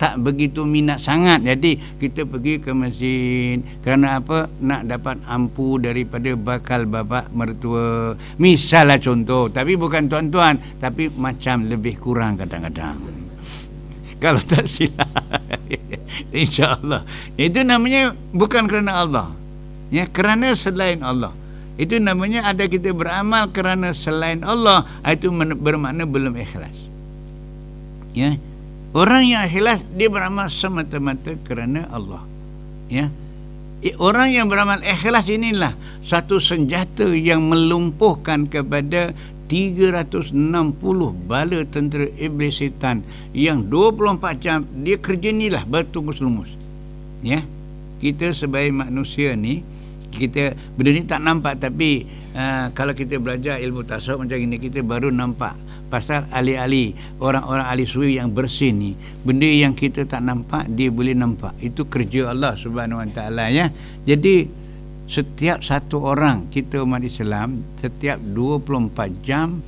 tak begitu minat sangat. Jadi kita pergi ke masjid kerana apa? Nak dapat ampu daripada bakal bapa mertua. Misalnya contoh tapi bukan tuan-tuan tapi macam lebih kurang kadang-kadang. Kalau tak silap insyaallah. Itu namanya bukan kerana Allah. Ya kerana selain Allah. Itu namanya ada kita beramal kerana selain Allah. Itu bermakna belum ikhlas. Ya Orang yang ikhlas dia beramal semata-mata kerana Allah. Ya. Orang yang beramal ikhlas inilah satu senjata yang melumpuhkan kepada 360 bala tentera iblis setan yang 24 jam dia kerja inilah bertumus-lumus. Ya. Kita sebagai manusia ni kita benda ni tak nampak tapi uh, kalau kita belajar ilmu tasawuf macam ini kita baru nampak pasal ahli-ahli orang-orang ahli suwi yang bersih ni. Benda yang kita tak nampak dia boleh nampak. Itu kerja Allah Subhanahu Wa Taala ya. Jadi setiap satu orang kita umat Islam setiap 24 jam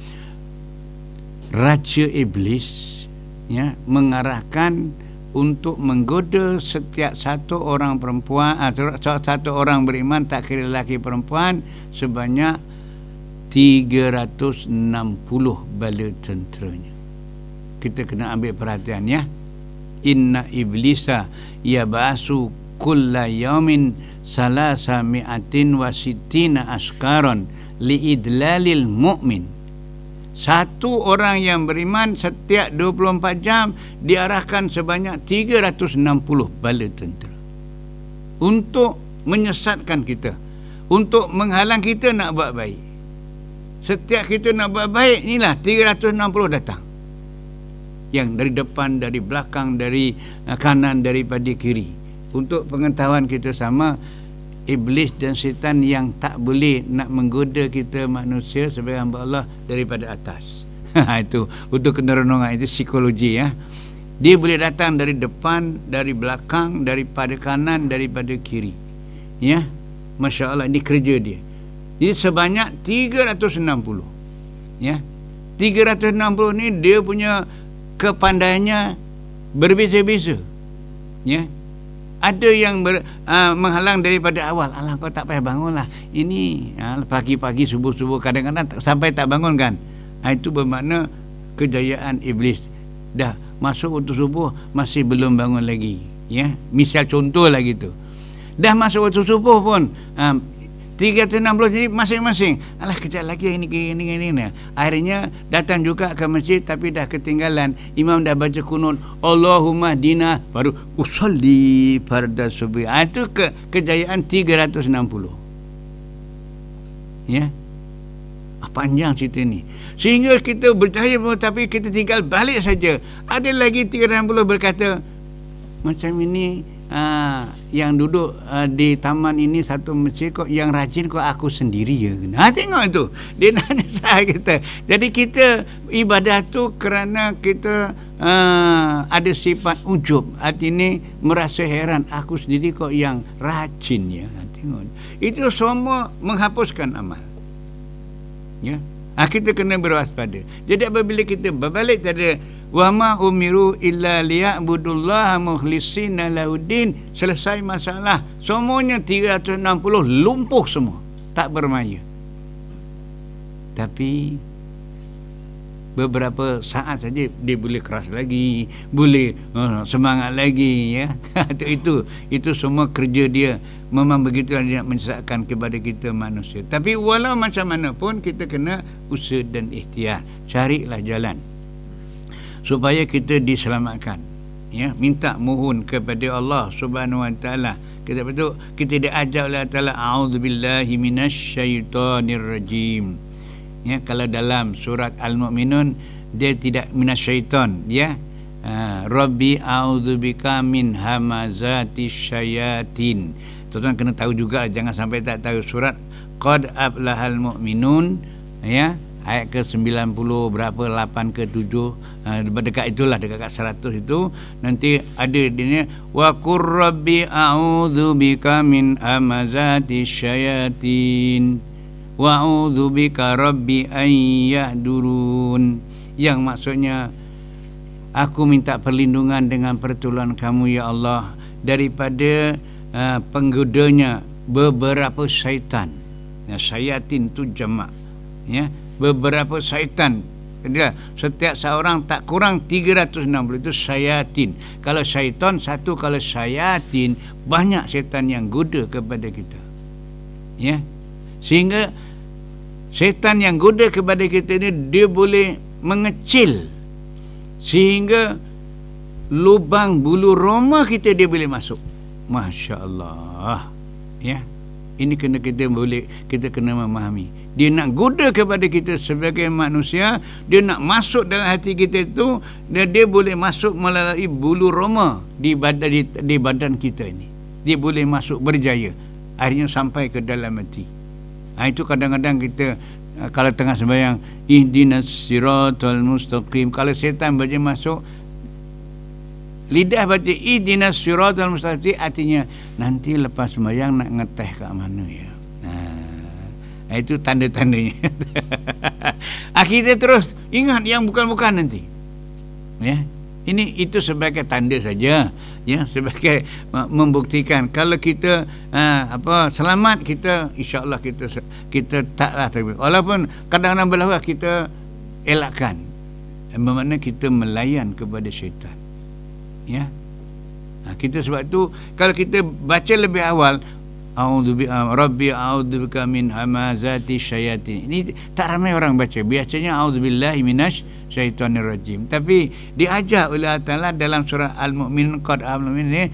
raja iblis ya mengarahkan untuk menggoda setiap satu orang perempuan atau satu orang beriman tak kira lelaki perempuan sebanyak 360 bala tenteranya. Kita kena ambil perhatian ya. Inna iblisa ya basu kulla yawmin salasa mi'atin wa sitina askaron li idlalil mu'min. Satu orang yang beriman setiap 24 jam diarahkan sebanyak 360 bala tentera. Untuk menyesatkan kita untuk menghalang kita nak buat baik Setiap kita nak buat baik inilah 360 datang. Yang dari depan, dari belakang, dari uh, kanan, daripada kiri. Untuk pengetahuan kita sama iblis dan setan yang tak boleh nak menggoda kita manusia sebagai hamba Allah daripada atas. Ha, itu untuk kenerenungan itu psikologi ya. Dia boleh datang dari depan, dari belakang, daripada kanan, daripada kiri. Ya. Masya Allah ini kerja dia. Ini sebanyak 360. Ya. 360 ni dia punya kepandaiannya berbeza-beza. Ya. Ada yang ber, uh, menghalang daripada awal. Alah kau tak payah bangunlah. Ini uh, pagi-pagi subuh-subuh kadang-kadang sampai tak bangun kan. Uh, itu bermakna kejayaan iblis. Dah masuk waktu subuh masih belum bangun lagi. Ya. Misal contoh lah gitu. Dah masuk waktu subuh pun uh, 360 jadi masing-masing. Alah kejap lagi ini ini ini ini akhirnya datang juga ke masjid tapi dah ketinggalan. Imam dah baca kunut Allahumma dina baru usolli farda subuh ha, itu ke, kejayaan 360 ya? Ah, panjang cerita ni. Sehingga kita berjaya tapi kita tinggal balik saja. Ada lagi 360 berkata macam ini uh, yang duduk uh, di taman ini satu masjid kok yang rajin kok aku sendiri ya. Ha tengok tu. Dia nanya saya kita. Jadi kita ibadah tu kerana kita uh, ada sifat ujub. Artinya merasa heran aku sendiri kok yang rajin ya. Tengok. Itu semua menghapuskan amal. Ya. Ha, kita kena berwaspada. Jadi apabila kita berbalik pada wa ma umiru illa liya'budullaha mukhlishina lahuddin selesai masalah. Semuanya 360 lumpuh semua. Tak bermaya. Tapi beberapa saat saja dia boleh keras lagi boleh uh, semangat lagi ya. Itu itu itu semua kerja dia. Memang begitu dia nak menyesatkan kepada kita manusia. Tapi walau macam mana pun kita kena usaha dan ikhtiar. Carilah jalan supaya kita diselamatkan. Ya minta mohon kepada Allah Subhanahu wa taala. Kita betul kita diajar oleh taala auzubillahi minasyaitonir rajim ya kalau dalam surat al-mukminun dia tidak minasyaiton ya. Uh, rabbi auzubika min hamazati syayatin. Tuan kena tahu juga jangan sampai tak tahu surat. Qad ablahal mu'minun ya ayat ke 90 berapa? 8 ke 7 uh, dekat itulah dekat kat 100 itu. Nanti ada dia wa qur rabbi a'udzu bika min amazati syayatin. Wa a'udzu bika rabbi an yahdurun. Yang maksudnya aku minta perlindungan dengan pertolongan kamu ya Allah daripada uh, penggodanya beberapa syaitan. Ya syayatin tu jamak ya beberapa syaitan. Dia setiap seorang tak kurang 360 itu syayatin. Kalau syaitan satu kalau syayatin banyak syaitan yang goda kepada kita. Ya? Sehingga syaitan yang goda kepada kita ini dia boleh mengecil. Sehingga lubang bulu roma kita dia boleh masuk. masya-Allah ya? Ini kena kita boleh kita kena memahami dia nak goda kepada kita sebagai manusia dia nak masuk dalam hati kita itu dan dia boleh masuk melalui bulu roma di badan di, di badan kita ini. Dia boleh masuk berjaya akhirnya sampai ke dalam hati. Ha, itu kadang-kadang kita uh, kalau tengah sembahyang ihdinas siratal mustaqim. Kalau setan baca masuk lidah baca ihdinas siratal mustaqim artinya nanti lepas sembahyang nak ngeteh kat mana ya Ha, itu tanda-tandanya. Akhirnya terus ingat yang bukan-bukan nanti. Ya. Ini itu sebagai tanda saja ya sebagai membuktikan kalau kita uh, apa selamat kita insya-Allah kita kita taklah terima. Walaupun kadang-kadang berlaku kita elakkan. Bermakna kita melayan kepada syaitan. Ya. Ha, kita sebab itu kalau kita baca lebih awal A'udzu bi Rabbi a'udzu bika min hamazati syayatin. Ini tak ramai orang baca. Biasanya a'udzu billahi minasy syaitonir rajim. Tapi diajar oleh Allah dalam surah Al-Mu'min qad al-Mu'min ni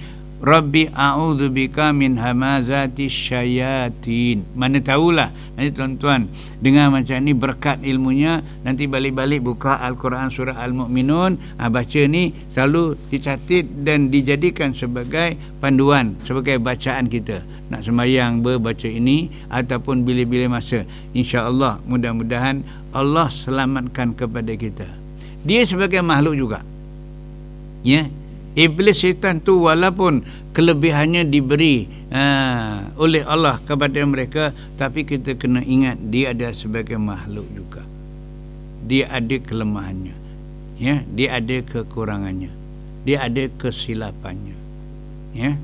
Rabbi a'udzu bika min hamazati syayatin. Mana tahulah nanti tuan-tuan dengan macam ni berkat ilmunya nanti balik-balik buka Al-Quran surah Al-Mu'minun ha, baca ni selalu dicatat dan dijadikan sebagai panduan sebagai bacaan kita nak sembahyang berbaca ini ataupun bila-bila masa insya-Allah mudah-mudahan Allah selamatkan kepada kita. Dia sebagai makhluk juga. Ya, iblis syaitan tu walaupun kelebihannya diberi uh, oleh Allah kepada mereka tapi kita kena ingat dia ada sebagai makhluk juga. Dia ada kelemahannya ya. Dia ada kekurangannya. Dia ada kesilapannya ya.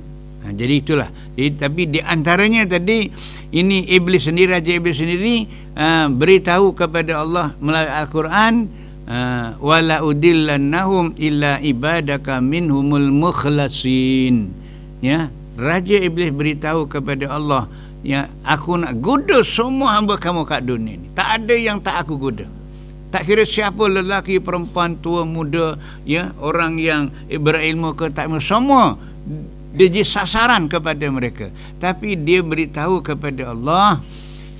Ha, jadi itulah. Jadi, tapi di antaranya tadi ini iblis sendiri raja iblis sendiri uh, beritahu kepada Allah melalui al-Quran wala udillannahum illa ibadaka minhumul mukhlasin. Ya raja iblis beritahu kepada Allah ya aku nak goda semua hamba kamu kat dunia ni. Tak ada yang tak aku goda tak kira siapa lelaki perempuan tua muda ya orang yang berilmu ke tak ilmu semua dia jadi sasaran kepada mereka. Tapi dia beritahu kepada Allah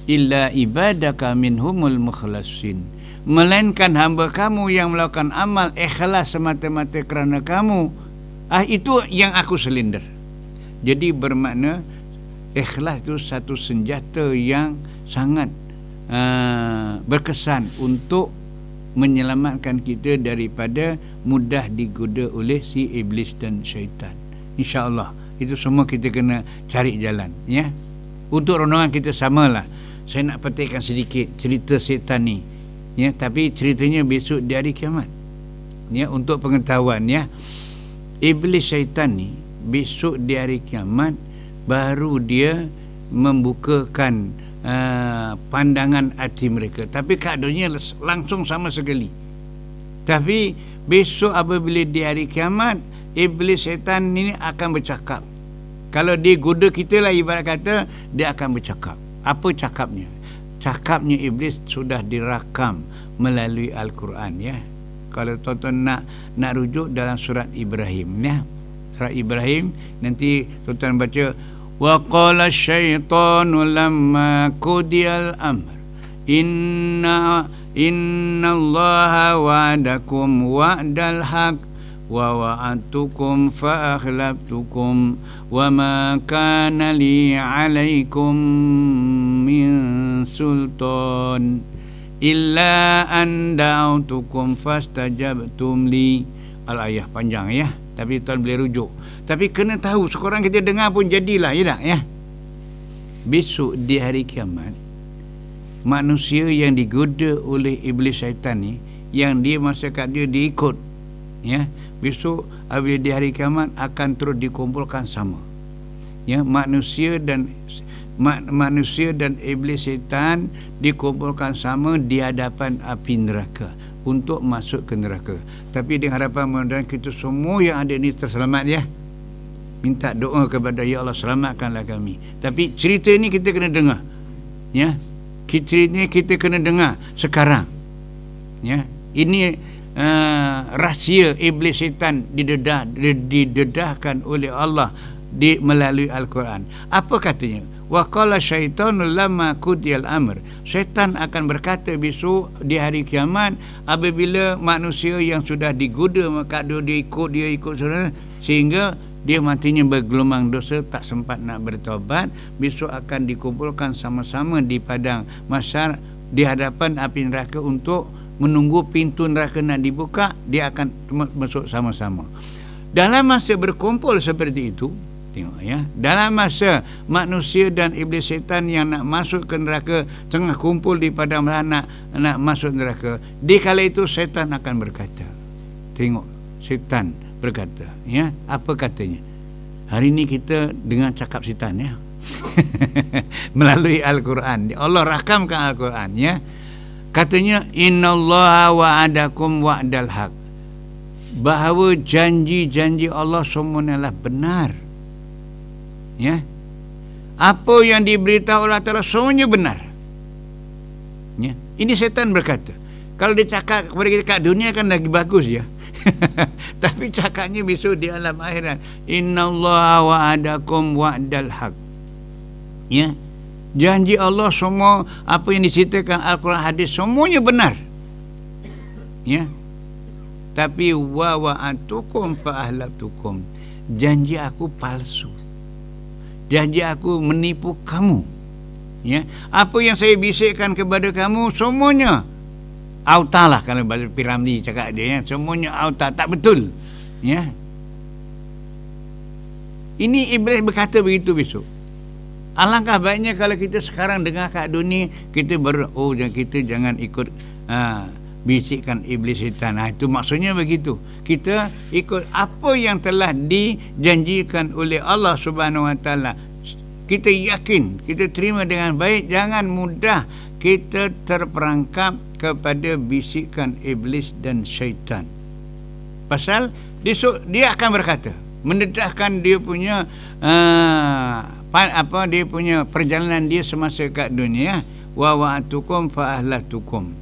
illa ibadaka minhumul mukhlasin melainkan hamba kamu yang melakukan amal ikhlas semata-mata kerana kamu ah itu yang aku selinder jadi bermakna ikhlas itu satu senjata yang sangat uh, berkesan untuk menyelamatkan kita daripada mudah digoda oleh si iblis dan syaitan. InsyaAllah. Itu semua kita kena cari jalan. Ya. Untuk renungan kita samalah. Saya nak petikkan sedikit cerita syaitan ni. Ya, tapi ceritanya besok di hari kiamat. Ya, untuk pengetahuan ya. Iblis syaitan ni besok di hari kiamat baru dia membukakan uh, pandangan hati mereka. Tapi keadaannya langsung sama sekali. Tapi besok apabila di hari kiamat iblis setan ini akan bercakap. Kalau dia goda kita lah ibarat kata dia akan bercakap. Apa cakapnya cakapnya iblis sudah dirakam melalui al-Quran ya. Kalau tuan-tuan nak nak rujuk dalam surat Ibrahim ya. Surat Ibrahim nanti tuan-tuan baca wa qala syaitanu lamma qudiyal amr inna inna Allah wa'adakum wa'dal haqq ووعدتكم فأخلفتكم وما كان لي عليكم من سلطان إلا أن دعوتكم فاستجبتم لي الآية panjang ya tapi tuan boleh rujuk tapi kena tahu sekurang kita dengar pun jadilah ya tak ya. Besok di hari kiamat manusia yang digoda oleh iblis syaitan ni yang dia masa kat dia diikut ya. Besok apabila di hari kiamat akan terus dikumpulkan sama. Ya, manusia dan mak, manusia dan iblis syaitan dikumpulkan sama di hadapan api neraka untuk masuk ke neraka. Tapi dengan harapan mudah kita semua yang ada ni terselamat ya minta doa kepada ya Allah selamatkanlah kami tapi cerita ini kita kena dengar ya cerita ini kita kena dengar sekarang ya ini uh, rahsia iblis setan didedah didedahkan oleh Allah di melalui al-Quran. Apa katanya? Wa qala syaitanu lamma qudiyal amr. Syaitan akan berkata besok di hari kiamat apabila manusia yang sudah digoda maka dia ikut dia ikut sehingga dia matinya bergelumang dosa tak sempat nak bertobat besok akan dikumpulkan sama-sama di padang masyar di hadapan api neraka untuk menunggu pintu neraka nak dibuka dia akan masuk sama-sama. Dalam masa berkumpul seperti itu tengok ya dalam masa manusia dan iblis setan yang nak masuk ke neraka tengah kumpul di padang nak nak masuk neraka di kala itu setan akan berkata tengok setan berkata ya apa katanya? Hari ini kita dengan cakap setan ya. Melalui al-Quran. Allah rakamkan al-Quran ya katanya innallaha wa'adakum wa'dal haq bahawa janji-janji Allah semua adalah benar ya apa yang diberitahu Allah Taala semuanya benar ya ini setan berkata kalau dia cakap kepada kita kat dunia kan lagi bagus ya Tapi cakapnya besok di alam akhirat. Inna Allah wa'adakum wa'dal haq. Ya. Janji Allah semua apa yang diceritakan Al-Quran hadis semuanya benar. Ya. Tapi wa wa'atukum fa ahlatukum. Janji aku palsu. Janji aku menipu kamu. Ya. Apa yang saya bisikkan kepada kamu semuanya auta lah kalau bahasa Piramli cakap dia ya. semuanya auta tak betul ya ini iblis berkata begitu besok alangkah baiknya kalau kita sekarang dengar kat dunia kita ber oh jangan kita jangan ikut uh, bisikkan iblis setan. Nah, itu maksudnya begitu. Kita ikut apa yang telah dijanjikan oleh Allah Subhanahu Wa Taala. Kita yakin kita terima dengan baik jangan mudah kita terperangkap kepada bisikan iblis dan syaitan. Pasal dia akan berkata mendedahkan dia punya uh, apa dia punya perjalanan dia semasa kat dunia wa wa'atukum fa ahlatukum.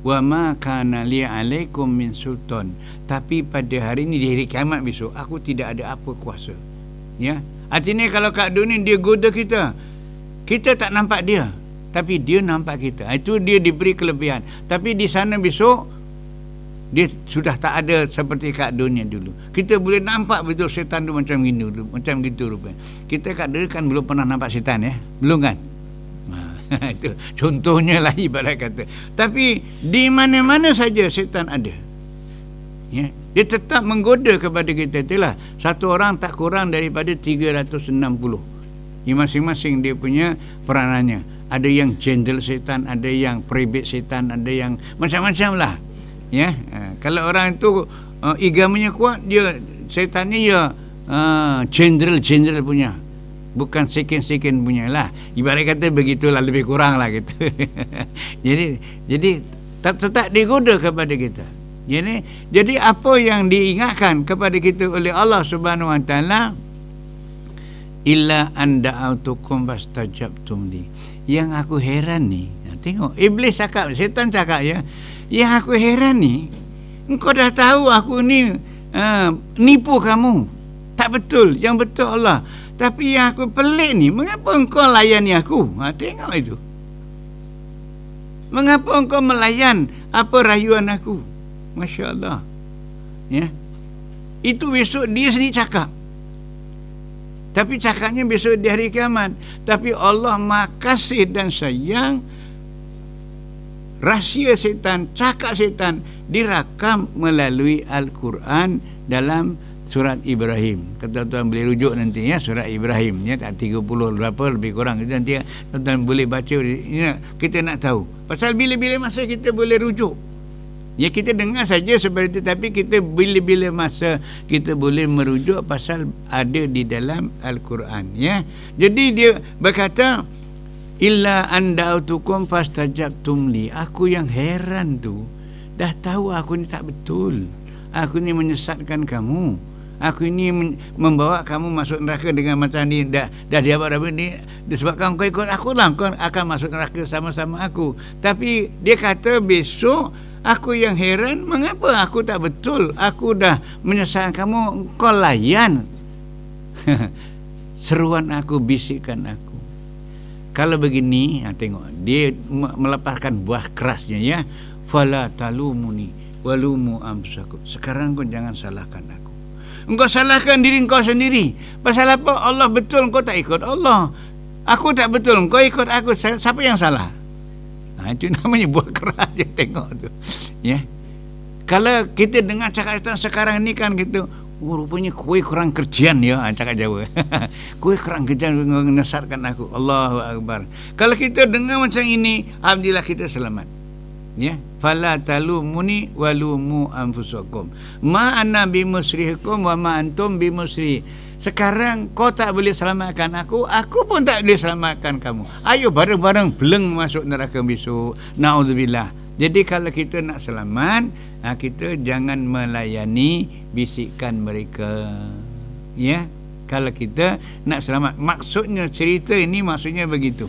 Wa ma kana li alaikum min sultan. Tapi pada hari ini di hari kiamat besok aku tidak ada apa kuasa. Ya? Artinya kalau kat dunia dia goda kita. Kita tak nampak dia tapi dia nampak kita. Itu dia diberi kelebihan. Tapi di sana besok dia sudah tak ada seperti kat dunia dulu. Kita boleh nampak betul setan tu macam gini dulu, macam gitu rupanya. Kita kat dunia kan belum pernah nampak setan ya. Belum kan? Ha, itu contohnya lah ibarat kata. Tapi di mana-mana saja setan ada. Ya, dia tetap menggoda kepada kita itulah. Satu orang tak kurang daripada 360. Di masing-masing dia punya peranannya. Ada yang jendel setan, ada yang peribet setan, ada yang macam-macam lah ya uh, kalau orang itu uh, igamanya kuat dia syaitan ni ya uh, general general punya. Bukan second second punya lah. Ibarat kata begitulah lebih kurang lah gitu. Jadi jadi tetap, tetap digoda kepada kita. Jadi jadi apa yang diingatkan kepada kita oleh Allah Subhanahu Wa Taala? Illa anda autukum fastajabtum li. Yang aku heran ni tengok iblis cakap setan cakap ya yang aku heran ni Engkau dah tahu aku ni uh, Nipu kamu. Tak betul Yang betul Allah. Tapi yang aku pelik ni Mengapa engkau layani aku? Ha, Tengok itu. Mengapa engkau melayan Apa rayuan aku? Masya Allah. Ya. Itu besok dia sendiri cakap. Tapi cakapnya besok di hari kiamat. Tapi Allah makasih dan sayang rahsia setan, cakap setan dirakam melalui Al-Quran dalam surat Ibrahim. Kata tuan boleh rujuk nanti ya surat Ibrahim ya tak 30 berapa lebih kurang itu nanti ya, tuan boleh baca ya, kita nak tahu. Pasal bila-bila masa kita boleh rujuk. Ya kita dengar saja seperti itu tapi kita bila-bila masa kita boleh merujuk pasal ada di dalam Al-Quran ya. Jadi dia berkata illa anda autukum fastajabtum li. Aku yang heran tu. Dah tahu aku ni tak betul. Aku ni menyesatkan kamu. Aku ini membawa kamu masuk neraka dengan macam ni. Dah dah dia apa ni? Disebabkan kau ikut aku lah. Kau akan masuk neraka sama-sama aku. Tapi dia kata besok aku yang heran mengapa aku tak betul? Aku dah menyesatkan kamu. Kau layan. Seruan aku bisikkan aku kalau begini ha, tengok dia melepaskan buah kerasnya ya. Fala talumuni walumu amsakum. Sekarang kau jangan salahkan aku. Engkau salahkan diri engkau sendiri. Pasal apa? Allah betul engkau tak ikut Allah. Aku tak betul engkau ikut aku. Siapa yang salah? Ha, itu namanya buah keras ya tengok tu ya. Kalau kita dengar cakap sekarang ni kan gitu Oh, rupanya kue kurang kerjaan ya ah, cakap Jawa. kue kurang kerjaan mengesarkan aku. Allahu akbar. Kalau kita dengar macam ini, alhamdulillah kita selamat. Ya, fala talumuni walumu anfusakum. Ma ana bimusrihikum wa ma antum bimusri. Sekarang kau tak boleh selamatkan aku, aku pun tak boleh selamatkan kamu. Ayo bareng-bareng beleng masuk neraka besok. Nauzubillah. Jadi kalau kita nak selamat, ha, kita jangan melayani bisikan mereka. Ya kalau kita nak selamat. Maksudnya cerita ini maksudnya begitu.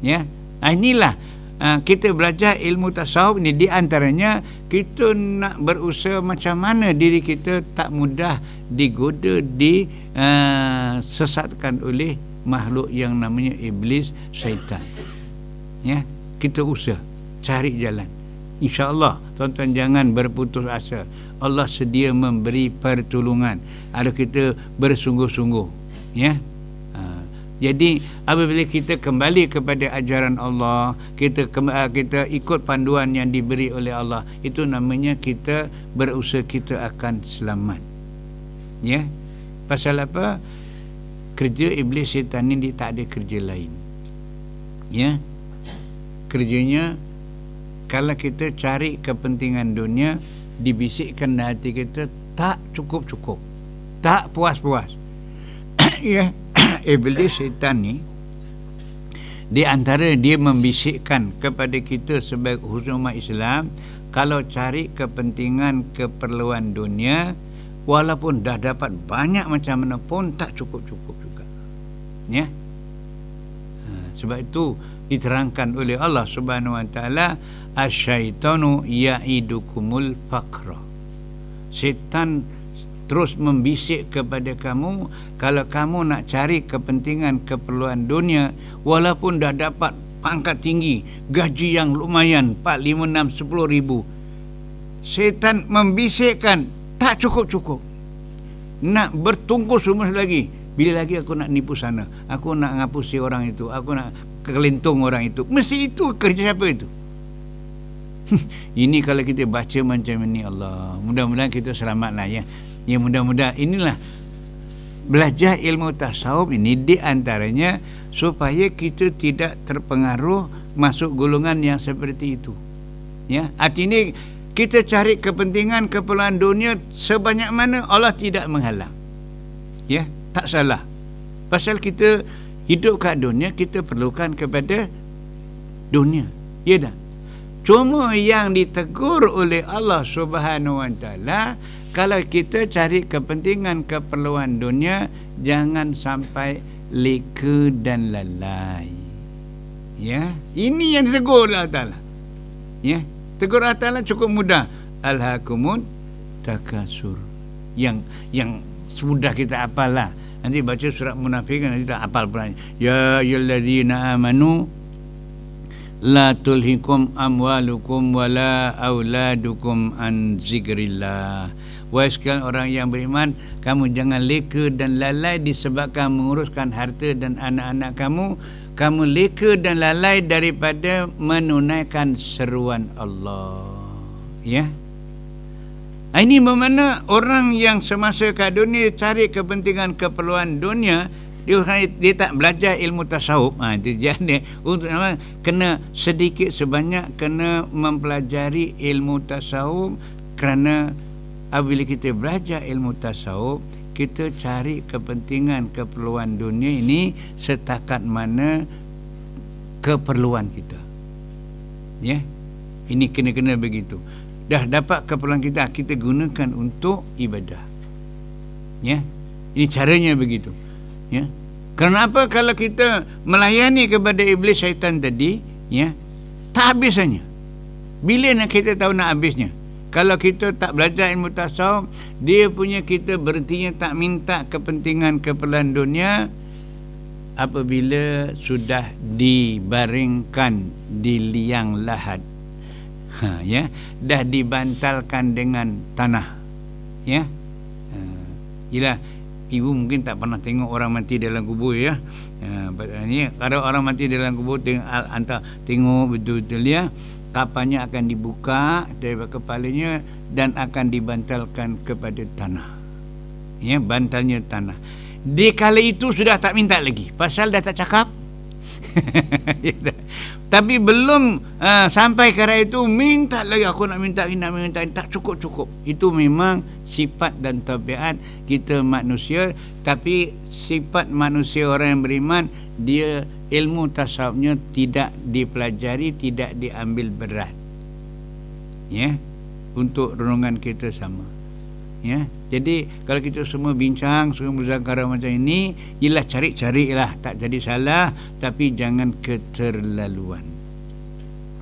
Ya ha, inilah ha, kita belajar ilmu tasawuf ini di antaranya kita nak berusaha macam mana diri kita tak mudah digoda disesatkan uh, oleh makhluk yang namanya iblis syaitan. Ya kita usaha cari jalan InsyaAllah tuan-tuan jangan berputus asa. Allah sedia memberi pertolongan. Ada kita bersungguh-sungguh Ya? Ha. Jadi apabila kita kembali kepada ajaran Allah kita ha, kita ikut panduan yang diberi oleh Allah itu namanya kita berusaha kita akan selamat ya? Pasal apa? Kerja iblis syaitan ini tak ada kerja lain ya? Kerjanya kalau kita cari kepentingan dunia dibisikkan dalam hati kita tak cukup-cukup. Tak puas-puas. Ya. Iblis syaitan ni di antara dia membisikkan kepada kita sebagai khusus umat Islam kalau cari kepentingan keperluan dunia walaupun dah dapat banyak macam mana pun tak cukup-cukup juga. Ya. Sebab itu diterangkan oleh Allah Subhanahu wa taala asyaitanu ya'idukumul faqra. Setan terus membisik kepada kamu kalau kamu nak cari kepentingan keperluan dunia walaupun dah dapat pangkat tinggi gaji yang lumayan 4 5 6 10 ribu. Setan membisikkan tak cukup-cukup. Nak bertungkus semua lagi. Bila lagi aku nak nipu sana? Aku nak ngapusi orang itu. Aku nak kelentung orang itu mesti itu kerja siapa itu ini kalau kita baca macam ini Allah mudah-mudahan kita selamatlah ya Ya mudah-mudahan inilah belajar ilmu tasawuf ini di antaranya supaya kita tidak terpengaruh masuk golongan yang seperti itu. Ya, artinya kita cari kepentingan keperluan dunia sebanyak mana Allah tidak menghalang. Ya, tak salah. Pasal kita hidup kat dunia kita perlukan kepada dunia. Ya dah. Cuma yang ditegur oleh Allah Subhanahu Wa Taala kalau kita cari kepentingan keperluan dunia jangan sampai leka dan lalai. Ya? Ini yang ditegur Allah Taala. Ya? Tegur Allah Taala cukup mudah. Alhaakumun takasur yang yang sudah kita apalah nanti baca surat munafikin nanti tak apal pula. Ya ayyuhallazina amanu la tulhikum amwalukum wala auladukum an zikrillah. Wahai sekalian orang yang beriman Kamu jangan leka dan lalai Disebabkan menguruskan harta dan anak-anak kamu. Kamu leka dan lalai daripada Menunaikan seruan Allah. Ya Ini bermakna orang yang semasa kat dunia Cari kepentingan keperluan dunia dia, dia tak belajar ilmu tasawuf. Ha, dia jadi untuk apa? Kena sedikit sebanyak kena mempelajari ilmu tasawuf kerana apabila kita belajar ilmu tasawuf kita cari kepentingan keperluan dunia ini setakat mana keperluan kita. Ya? Ini kena-kena begitu dah dapat keperluan kita kita gunakan untuk ibadah. Ya? Ini caranya begitu. Ya? Kenapa kalau kita melayani kepada iblis syaitan tadi ya tak habisnya. Bila nak kita tahu nak habisnya? Kalau kita tak belajar ilmu tasawuf dia punya kita berhentinya tak minta kepentingan keperluan dunia apabila sudah dibaringkan di liang lahat ha, ya. Dah dibantalkan dengan tanah ya. Ha, ialah ibu mungkin tak pernah tengok orang mati dalam kubur ya. Ha, ni kalau orang mati dalam kubur tengok antara tengok betul-betul ya. Kapannya akan dibuka dari kepalanya dan akan dibantalkan kepada tanah ya. Bantalnya tanah. Di kala itu sudah tak minta lagi. Pasal dah tak cakap tapi belum uh, sampai ke arah itu minta lagi. Aku nak minta ini nak minta ini. Tak cukup-cukup itu memang sifat dan tabiat kita manusia. Tapi sifat manusia orang yang beriman dia ilmu tasawufnya tidak dipelajari tidak diambil berat. Ya? Untuk renungan kita sama ya. Jadi kalau kita semua bincang semua muzakara macam ini ialah cari-carilah. Tak jadi salah tapi jangan keterlaluan.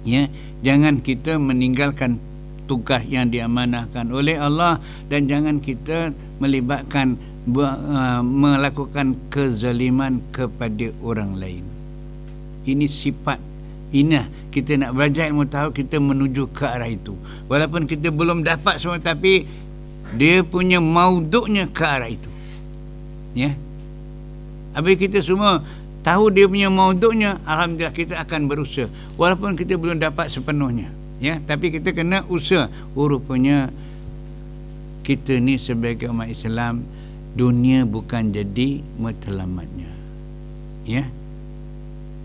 Ya. Jangan kita meninggalkan tugas yang diamanahkan oleh Allah dan jangan kita melibatkan uh, melakukan kezaliman kepada orang lain. Ini sifat ini kita nak belajar ilmu tahu kita menuju ke arah itu. Walaupun kita belum dapat semua tapi dia punya mauduknya ke arah itu. Ya. Habis kita semua tahu dia punya mauduknya alhamdulillah kita akan berusaha. Walaupun kita belum dapat sepenuhnya ya. Tapi kita kena usaha. Rupanya kita ni sebagai umat Islam dunia bukan jadi matlamatnya ya.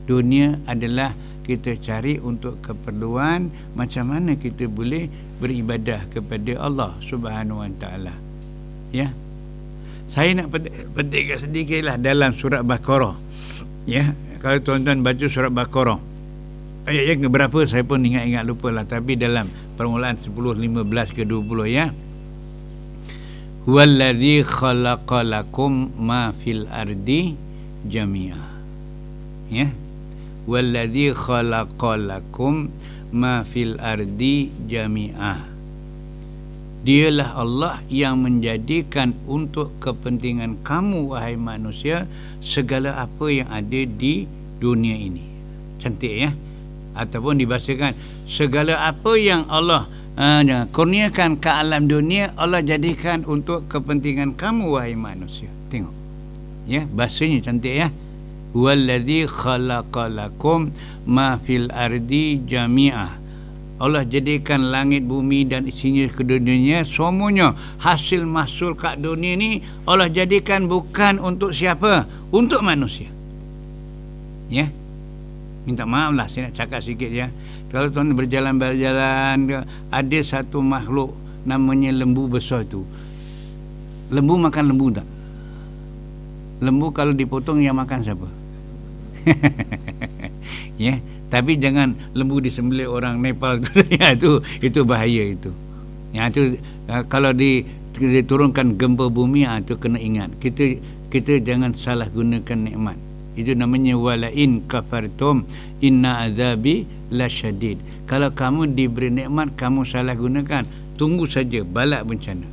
Dunia adalah kita cari untuk keperluan macam mana kita boleh beribadah kepada Allah Subhanahu Wa Taala. Ya. Saya nak petik sedikitlah dalam surat Baqarah. Ya. Kalau tuan-tuan baca surat Baqarah. Ayat yang berapa saya pun ingat-ingat lupa lah tapi dalam permulaan 10 15 ke 20 ya. Huwallazi khalaqalakum ma fil ardi jami'a. Ya. Wallazi khalaqalakum ma fil ardi jami'ah Dialah Allah yang menjadikan untuk kepentingan kamu wahai manusia segala apa yang ada di dunia ini. Cantik ya? Ataupun dibahasakan segala apa yang Allah uh, kurniakan ke alam dunia Allah jadikan untuk kepentingan kamu wahai manusia. Tengok. Ya, bahasanya cantik ya. Wallazi khalaqalakum ma fil ardi jami'ah. Allah jadikan langit bumi dan isinya ke dunia semuanya hasil mahsul kat dunia ni Allah jadikan bukan untuk siapa? Untuk manusia. Ya? Minta maaf lah saya nak cakap sikit ya. Kalau tuan berjalan-berjalan ada satu makhluk namanya lembu besar tu. Lembu makan lembu tak? Lembu kalau dipotong yang makan siapa ya tapi jangan lembu disembelih orang Nepal tu. Ya itu itu bahaya itu. Ya itu uh, kalau di diturunkan gempa bumi ah itu kena ingat. Kita kita jangan salah gunakan nikmat. Itu namanya walain kafartum inna azabi lasyadid kalau kamu diberi nikmat kamu salah gunakan tunggu saja balak bencana.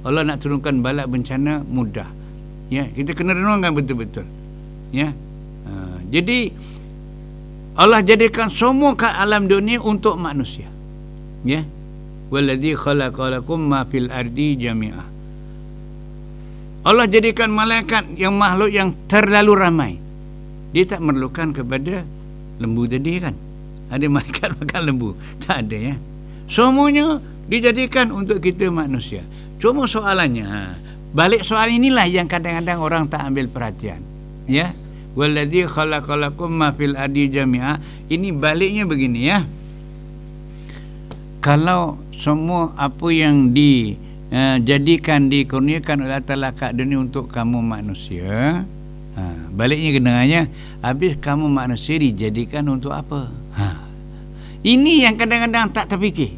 Allah nak turunkan balak bencana mudah. Ya kita kena renungkan betul-betul. Ya uh, jadi Allah jadikan semua ke alam dunia untuk manusia. Ya. Wallazi khalaqalakum ma fil ardi jami'ah. Allah jadikan malaikat yang makhluk yang terlalu ramai. Dia tak memerlukan kepada lembu tadi kan. Ada malaikat makan lembu. Tak ada ya. Semuanya dijadikan untuk kita manusia. Cuma soalannya, balik soal inilah yang kadang-kadang orang tak ambil perhatian. Ya wallazi khalaqalakum ma fil ardi jami'a. Ini baliknya begini ya. Kalau semua apa yang dijadikan uh, dikurniakan oleh Allah kat dunia untuk kamu manusia ha, baliknya kenanya habis kamu manusia dijadikan untuk apa? Ha. ini yang kadang-kadang tak terfikir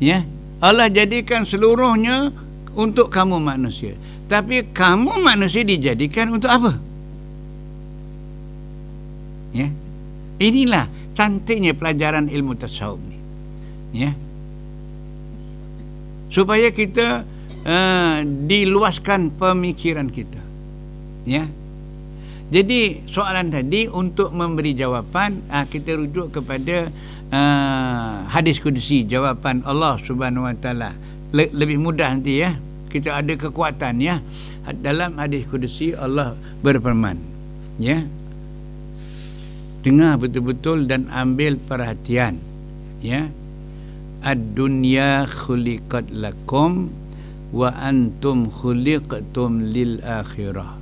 ya. Allah jadikan seluruhnya untuk kamu manusia. Tapi kamu manusia dijadikan untuk apa ya. Inilah cantiknya pelajaran ilmu tasawuf ni. Ya. Supaya kita uh, diluaskan pemikiran kita. Ya. Jadi soalan tadi untuk memberi jawapan uh, kita rujuk kepada uh, hadis kudusi jawapan Allah Subhanahu Wa Taala. Le- lebih mudah nanti ya. Kita ada kekuatan ya dalam hadis kudusi Allah berfirman. Ya dengar betul-betul dan ambil perhatian ya. Ad-dunya khuliqat lakum wa antum khuliqtum lil akhirah.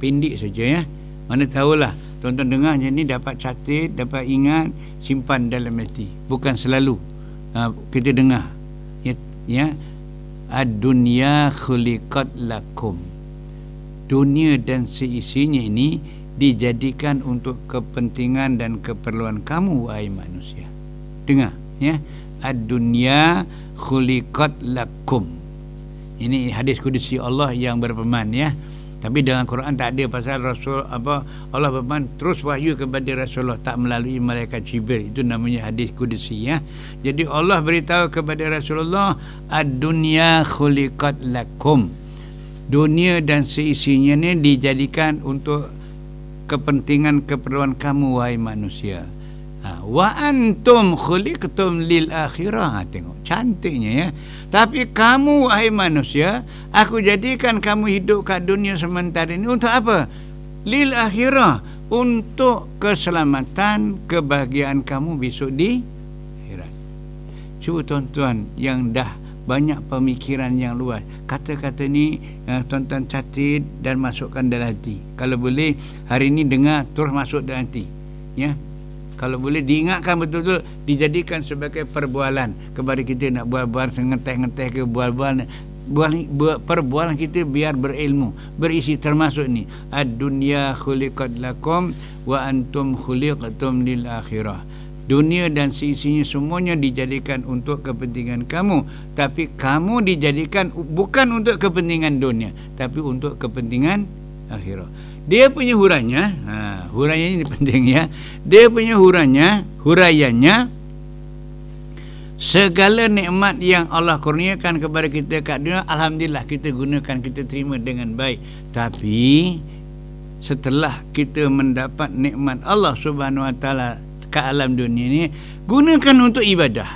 Pindik saja ya. Mana tahulah tuan-tuan dengar yang ni dapat catat dapat ingat simpan dalam hati. Bukan selalu uh, kita dengar ya, ya. Ad-dunya khuliqat lakum. Dunia dan seisinya ini dijadikan untuk kepentingan dan keperluan kamu wahai manusia. Dengar ya. Ad-dunya khuliqat lakum. Ini hadis kudusi Allah yang berfirman ya. Tapi dalam Quran tak ada pasal Rasul apa Allah berfirman terus wahyu kepada Rasulullah tak melalui malaikat Jibril. Itu namanya hadis kudusi ya. Jadi Allah beritahu kepada Rasulullah ad-dunya khuliqat lakum. Dunia dan seisinya ni dijadikan untuk kepentingan keperluan kamu wahai manusia. Ha, wa antum khuliqtum lil akhirah. Ha, tengok cantiknya ya. Tapi kamu wahai manusia aku jadikan kamu hidup kat dunia sementara ini untuk apa? Lil akhirah. Untuk keselamatan kebahagiaan kamu besok di akhirat. Cuba tuan-tuan yang dah banyak pemikiran yang luas. Kata-kata ni uh, tuan-tuan catat dan masukkan dalam hati. Kalau boleh hari ini dengar terus masuk dalam hati. Ya? Kalau boleh diingatkan betul-betul dijadikan sebagai perbualan kepada kita nak buat-buat ngeteh-ngeteh ke bual-bual bual, bual, perbualan kita biar berilmu berisi termasuk ni. Ad-dunya khuliqat lakum wa antum khuliqatum lil akhirah dunia dan seisinya semuanya dijadikan untuk kepentingan kamu. Tapi kamu dijadikan bukan untuk kepentingan dunia tapi untuk kepentingan akhirat. Dia punya huranya ha, huranya ini penting ya. Dia punya huranya huraiannya segala nikmat yang Allah kurniakan kepada kita kat dunia alhamdulillah kita gunakan kita terima dengan baik. Tapi setelah kita mendapat nikmat Allah Subhanahu Wa Taala ke alam dunia ini gunakan untuk ibadah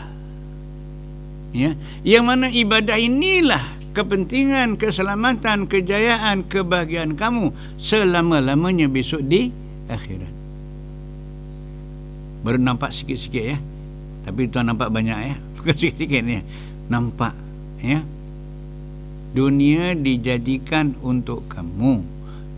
ya yang mana ibadah inilah kepentingan, keselamatan, kejayaan, kebahagiaan kamu selama-lamanya besok di akhirat. Baru nampak sikit-sikit ya. Tapi tuan nampak banyak ya. Bukan sikit-sikit ya. Nampak ya. Dunia dijadikan untuk kamu.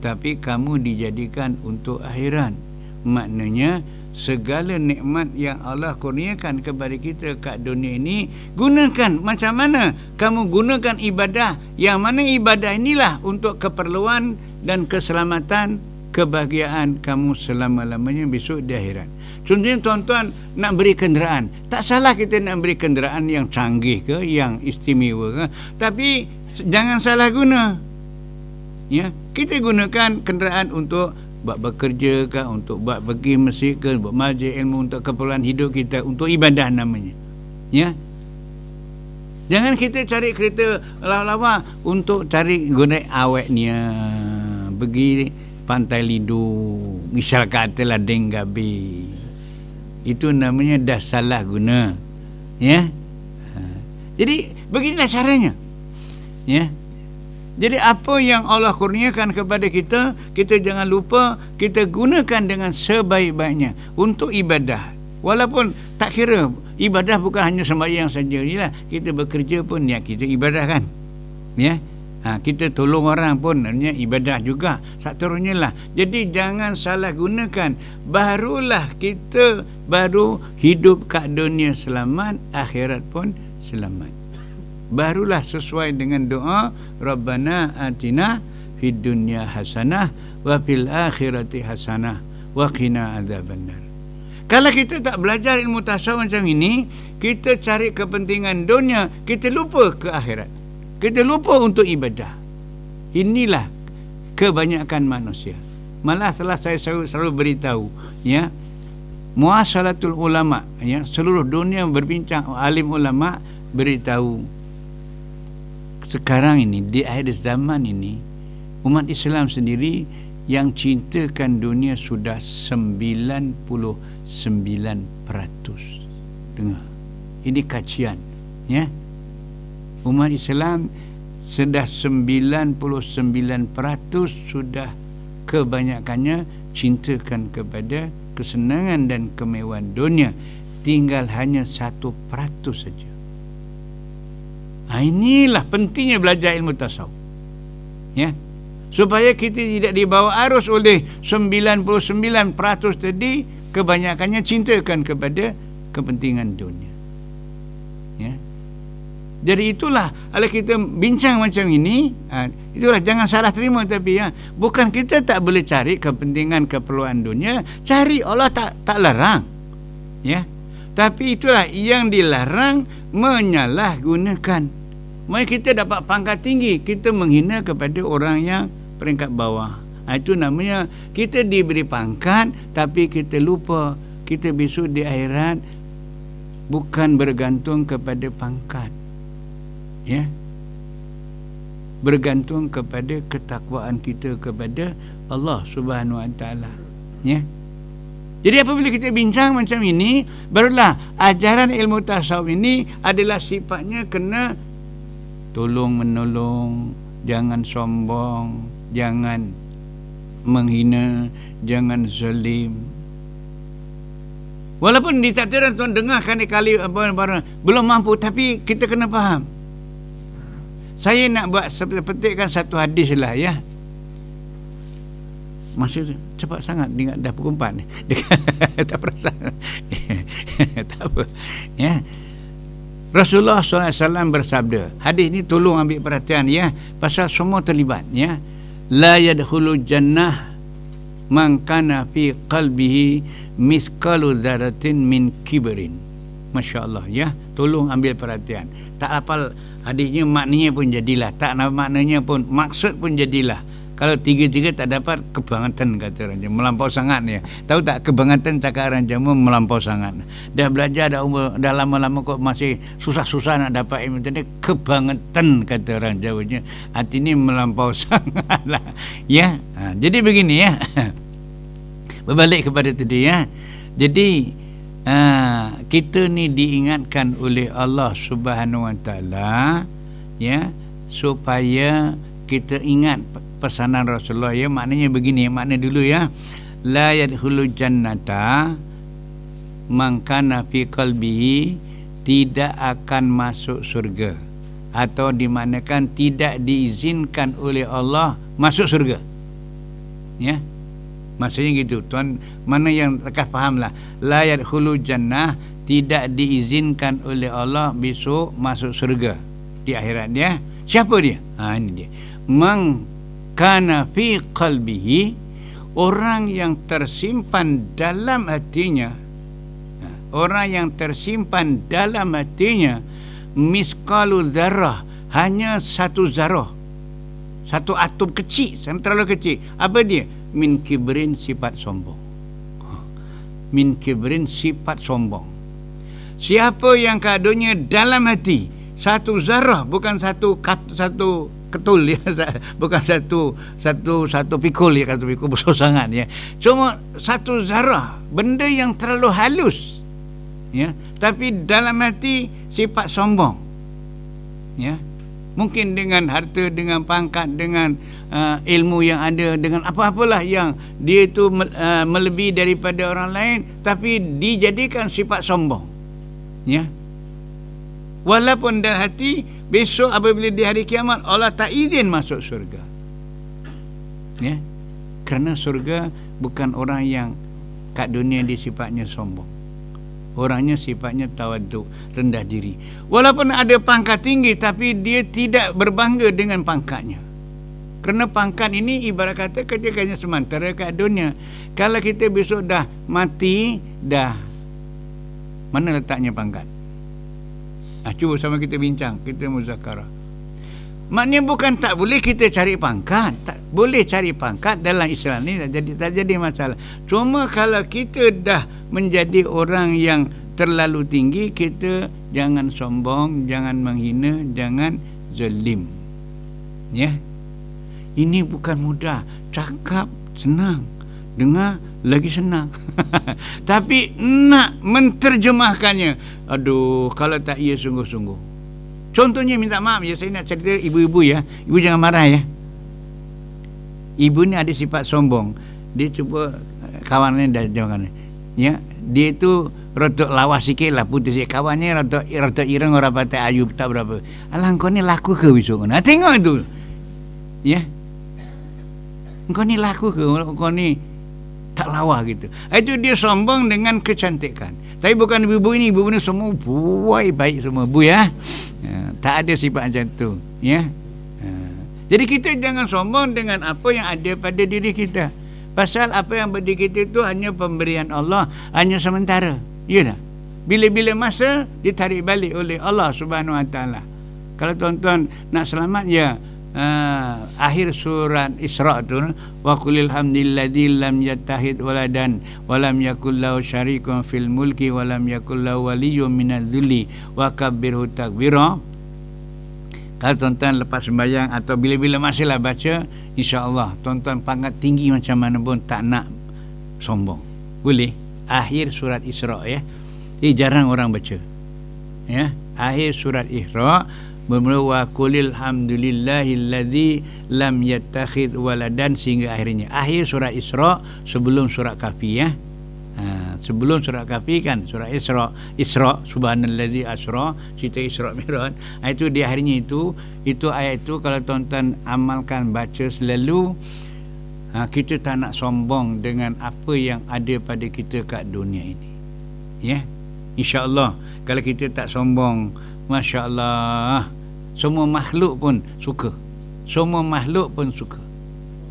Tapi kamu dijadikan untuk akhirat. Maknanya segala nikmat yang Allah kurniakan kepada kita kat dunia ini gunakan. Macam mana? Kamu gunakan ibadah. Yang mana ibadah inilah untuk keperluan dan keselamatan kebahagiaan kamu selama-lamanya besok di akhirat. Contohnya tuan-tuan nak beri kenderaan. Tak salah kita nak beri kenderaan yang canggih ke yang istimewa ke. Tapi jangan salah guna. Ya kita gunakan kenderaan untuk buat bekerja ke untuk buat pergi masjid ke buat majlis ilmu untuk keperluan hidup kita untuk ibadah namanya. Ya? Jangan kita cari kereta lawa-lawa untuk cari guna awetnya pergi pantai lidu misal katalah denggabi itu namanya dah salah guna. Ya? Ha. jadi beginilah caranya. Ya jadi apa yang Allah kurniakan kepada kita, kita jangan lupa kita gunakan dengan sebaik-baiknya untuk ibadah. Walaupun tak kira ibadah bukan hanya sembahyang saja. Inilah kita bekerja pun ya kita ibadah kan. Ya. Ha, kita tolong orang pun hanya ibadah juga. Seterusnya lah. Jadi jangan salah gunakan. Barulah kita baru hidup kat dunia selamat, akhirat pun selamat barulah sesuai dengan doa Rabbana atina fid dunya hasanah wa fil akhirati hasanah wa qina adzabannar. Kalau kita tak belajar ilmu tasawuf macam ini, kita cari kepentingan dunia, kita lupa ke akhirat. Kita lupa untuk ibadah. Inilah kebanyakan manusia. Malah setelah saya selalu, selalu beritahu, ya, muasalatul ulama, ya, seluruh dunia berbincang alim ulama beritahu sekarang ini di akhir zaman ini umat Islam sendiri yang cintakan dunia sudah 99% dengar. Ini kajian ya. Umat Islam sudah 99% sudah kebanyakannya cintakan kepada kesenangan dan kemewahan dunia. Tinggal hanya 1% saja Ha, inilah pentingnya belajar ilmu tasawuf. Ya. Supaya kita tidak dibawa arus oleh 99% tadi kebanyakannya cintakan kepada kepentingan dunia. Ya. Jadi itulah kalau kita bincang macam ini, ha, itulah jangan salah terima tapi ya, bukan kita tak boleh cari kepentingan keperluan dunia, cari Allah tak tak larang. Ya. Tapi itulah yang dilarang menyalahgunakan Mari kita dapat pangkat tinggi, kita menghina kepada orang yang peringkat bawah. Ha, itu namanya kita diberi pangkat tapi kita lupa kita besok di akhirat bukan bergantung kepada pangkat. Ya. Bergantung kepada ketakwaan kita kepada Allah Subhanahu Wa Taala. Ya. Jadi apabila kita bincang macam ini, barulah ajaran ilmu tasawuf ini adalah sifatnya kena tolong menolong jangan sombong jangan menghina jangan zalim. Walaupun di takdiran tuan dengar kali-kali belum mampu tapi kita kena faham. Saya nak buat petikkan satu hadis lah ya Masih cepat sangat Dengar dah pukul 4 Tak perasan. Tak apa. Ya. Rasulullah SAW bersabda Hadis ni tolong ambil perhatian ya. Pasal semua terlibat ya. La yadkhulu jannah Man kana fi qalbihi Mithqalu dharatin min kiberin Masya Allah ya. Tolong ambil perhatian. Tak hafal hadisnya maknanya pun jadilah. Tak maknanya pun maksud pun jadilah kalau tiga-tiga tak dapat kebangetan kata Jawa. Melampau sangat ya tahu tak kebangetan cakap Jawa melampau sangat. Dah belajar dah umur dah lama-lama kok masih susah-susah nak dapat ilmu tadi kebangetan kata orang Jawa artinya melampau sangat lah. Ya? Ha, jadi begini ya. Berbalik kepada tadi ya. Jadi uh, kita ni diingatkan oleh Allah Subhanahu Wa Taala ya supaya kita ingat pesanan Rasulullah ya. Maknanya begini makna dulu ya. La yadkhulu jannata man kana fi qalbihi tidak akan masuk surga. Atau dimanakan tidak diizinkan oleh Allah masuk surga. Ya. Maksudnya gitu tuan. Mana yang lekas fahamlah. La yadkhulu jannah tidak diizinkan oleh Allah besok masuk surga di akhirat dia siapa dia? Ha ini dia. Man kana fi qalbihi orang yang tersimpan dalam hatinya ha, orang yang tersimpan dalam hatinya miskalu zarah hanya satu zarah satu atom kecil sangat terlalu kecil. Apa dia? Min kibrin sifat sombong. Min kibrin sifat sombong. Siapa yang kadonya dalam hati satu zarah bukan satu satu ketul ya bukan satu satu satu pikul ya satu pikul besar sangat ya. Cuma satu zarah benda yang terlalu halus ya. Tapi dalam hati sifat sombong ya. Mungkin dengan harta dengan pangkat dengan uh, ilmu yang ada dengan apa-apalah yang dia itu uh, melebihi daripada orang lain tapi dijadikan sifat sombong ya. Walaupun dalam hati besok apabila di hari kiamat Allah tak izin masuk surga ya? Kerana surga bukan orang yang kat dunia dia sifatnya sombong. Orangnya sifatnya tawaduk rendah diri. Walaupun ada pangkat tinggi tapi dia tidak berbangga dengan pangkatnya. Kerana pangkat ini ibarat kata ketikanya sementara kat dunia. Kalau kita besok dah mati dah mana letaknya pangkat Ah, cuba sama kita bincang, kita muzakarah. Maknanya bukan tak boleh kita cari pangkat. Tak boleh cari pangkat dalam Islam ni tak jadi, tak jadi masalah. Cuma kalau kita dah menjadi orang yang terlalu tinggi, kita jangan sombong, jangan menghina, jangan zalim. Ya. Ini bukan mudah. Cakap senang. Dengar lagi senang. Tapi nak menterjemahkannya. Aduh kalau tak ia sungguh-sungguh. Contohnya minta maaf ya saya nak cerita ibu-ibu ya. Ibu jangan marah ya. Ibu ni ada sifat sombong. Dia cuba kawannya dah jangan ya dia itu rotok lawas sikit lah putih sikit. Kawannya rotok rotok ireng orang patah ayu tak berapa. Alah kau ni laku ke besok? Nah tengok itu ya. Kau ni laku ke? Kau ni tak lawa gitu. Itu dia sombong dengan kecantikan. Tapi bukan ibu-ibu ini, ibu-ibu ini semua buai baik semua. Bu ya. ya. Tak ada sifat macam tu. Ya. ya. Jadi kita jangan sombong dengan apa yang ada pada diri kita. Pasal apa yang berdiri kita itu hanya pemberian Allah. Hanya sementara. Ya tak? Bila-bila masa ditarik balik oleh Allah subhanahu wa ta'ala. Kalau tuan-tuan nak selamat, ya uh, akhir surat Isra tu wa qulil hamdilladzi lam yattahid waladan wa lam yakul lahu syarikun fil mulki wa lam yakul lahu waliyyun minadh-dhilli wa kabbirhu takbira. Kalau tuan-tuan lepas sembahyang atau bila-bila masihlah baca insya-Allah tuan-tuan pangkat tinggi macam mana pun tak nak sombong. Boleh? Akhir surat Isra ya. Jadi jarang orang baca ya. Akhir surat Isra bermula wa qulil hamdulillahilladzi lam yattakhid waladan sehingga akhirnya. Akhir surah Isra sebelum surah Kafi ya. Ha, sebelum surah Kafi kan surah Isra. Isra subhanallazi asra cerita Isra Mi'raj. Ha, itu di akhirnya itu itu ayat itu kalau tuan-tuan amalkan baca selalu ha, kita tak nak sombong dengan apa yang ada pada kita kat dunia ini. Ya? Insyaallah kalau kita tak sombong Masya Allah Semua makhluk pun suka. Semua makhluk pun suka.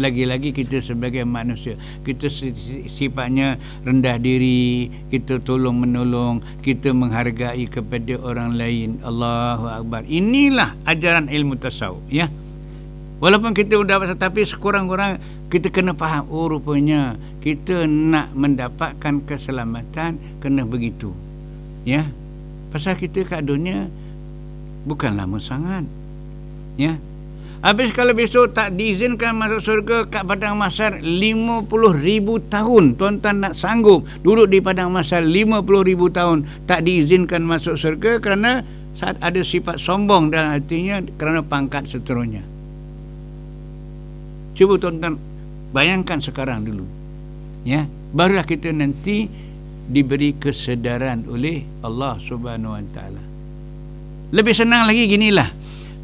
Lagi-lagi kita sebagai manusia Kita sifatnya rendah diri Kita tolong menolong Kita menghargai kepada orang lain. Allahu Akbar. Inilah ajaran ilmu tasawuf ya. walaupun kita sudah dapat tapi sekurang-kurang kita kena faham oh rupanya kita nak mendapatkan keselamatan kena begitu ya. Pasal kita kat dunia bukan lama sangat ya Habis kalau besok tak diizinkan masuk surga kat Padang Masar 50 ribu tahun. Tuan-tuan nak sanggup duduk di Padang Masar 50 ribu tahun. Tak diizinkan masuk surga kerana saat ada sifat sombong dalam hatinya kerana pangkat seterusnya. Cuba tuan-tuan bayangkan sekarang dulu. Ya, barulah kita nanti diberi kesedaran oleh Allah Subhanahu Wa Taala. Lebih senang lagi ginilah.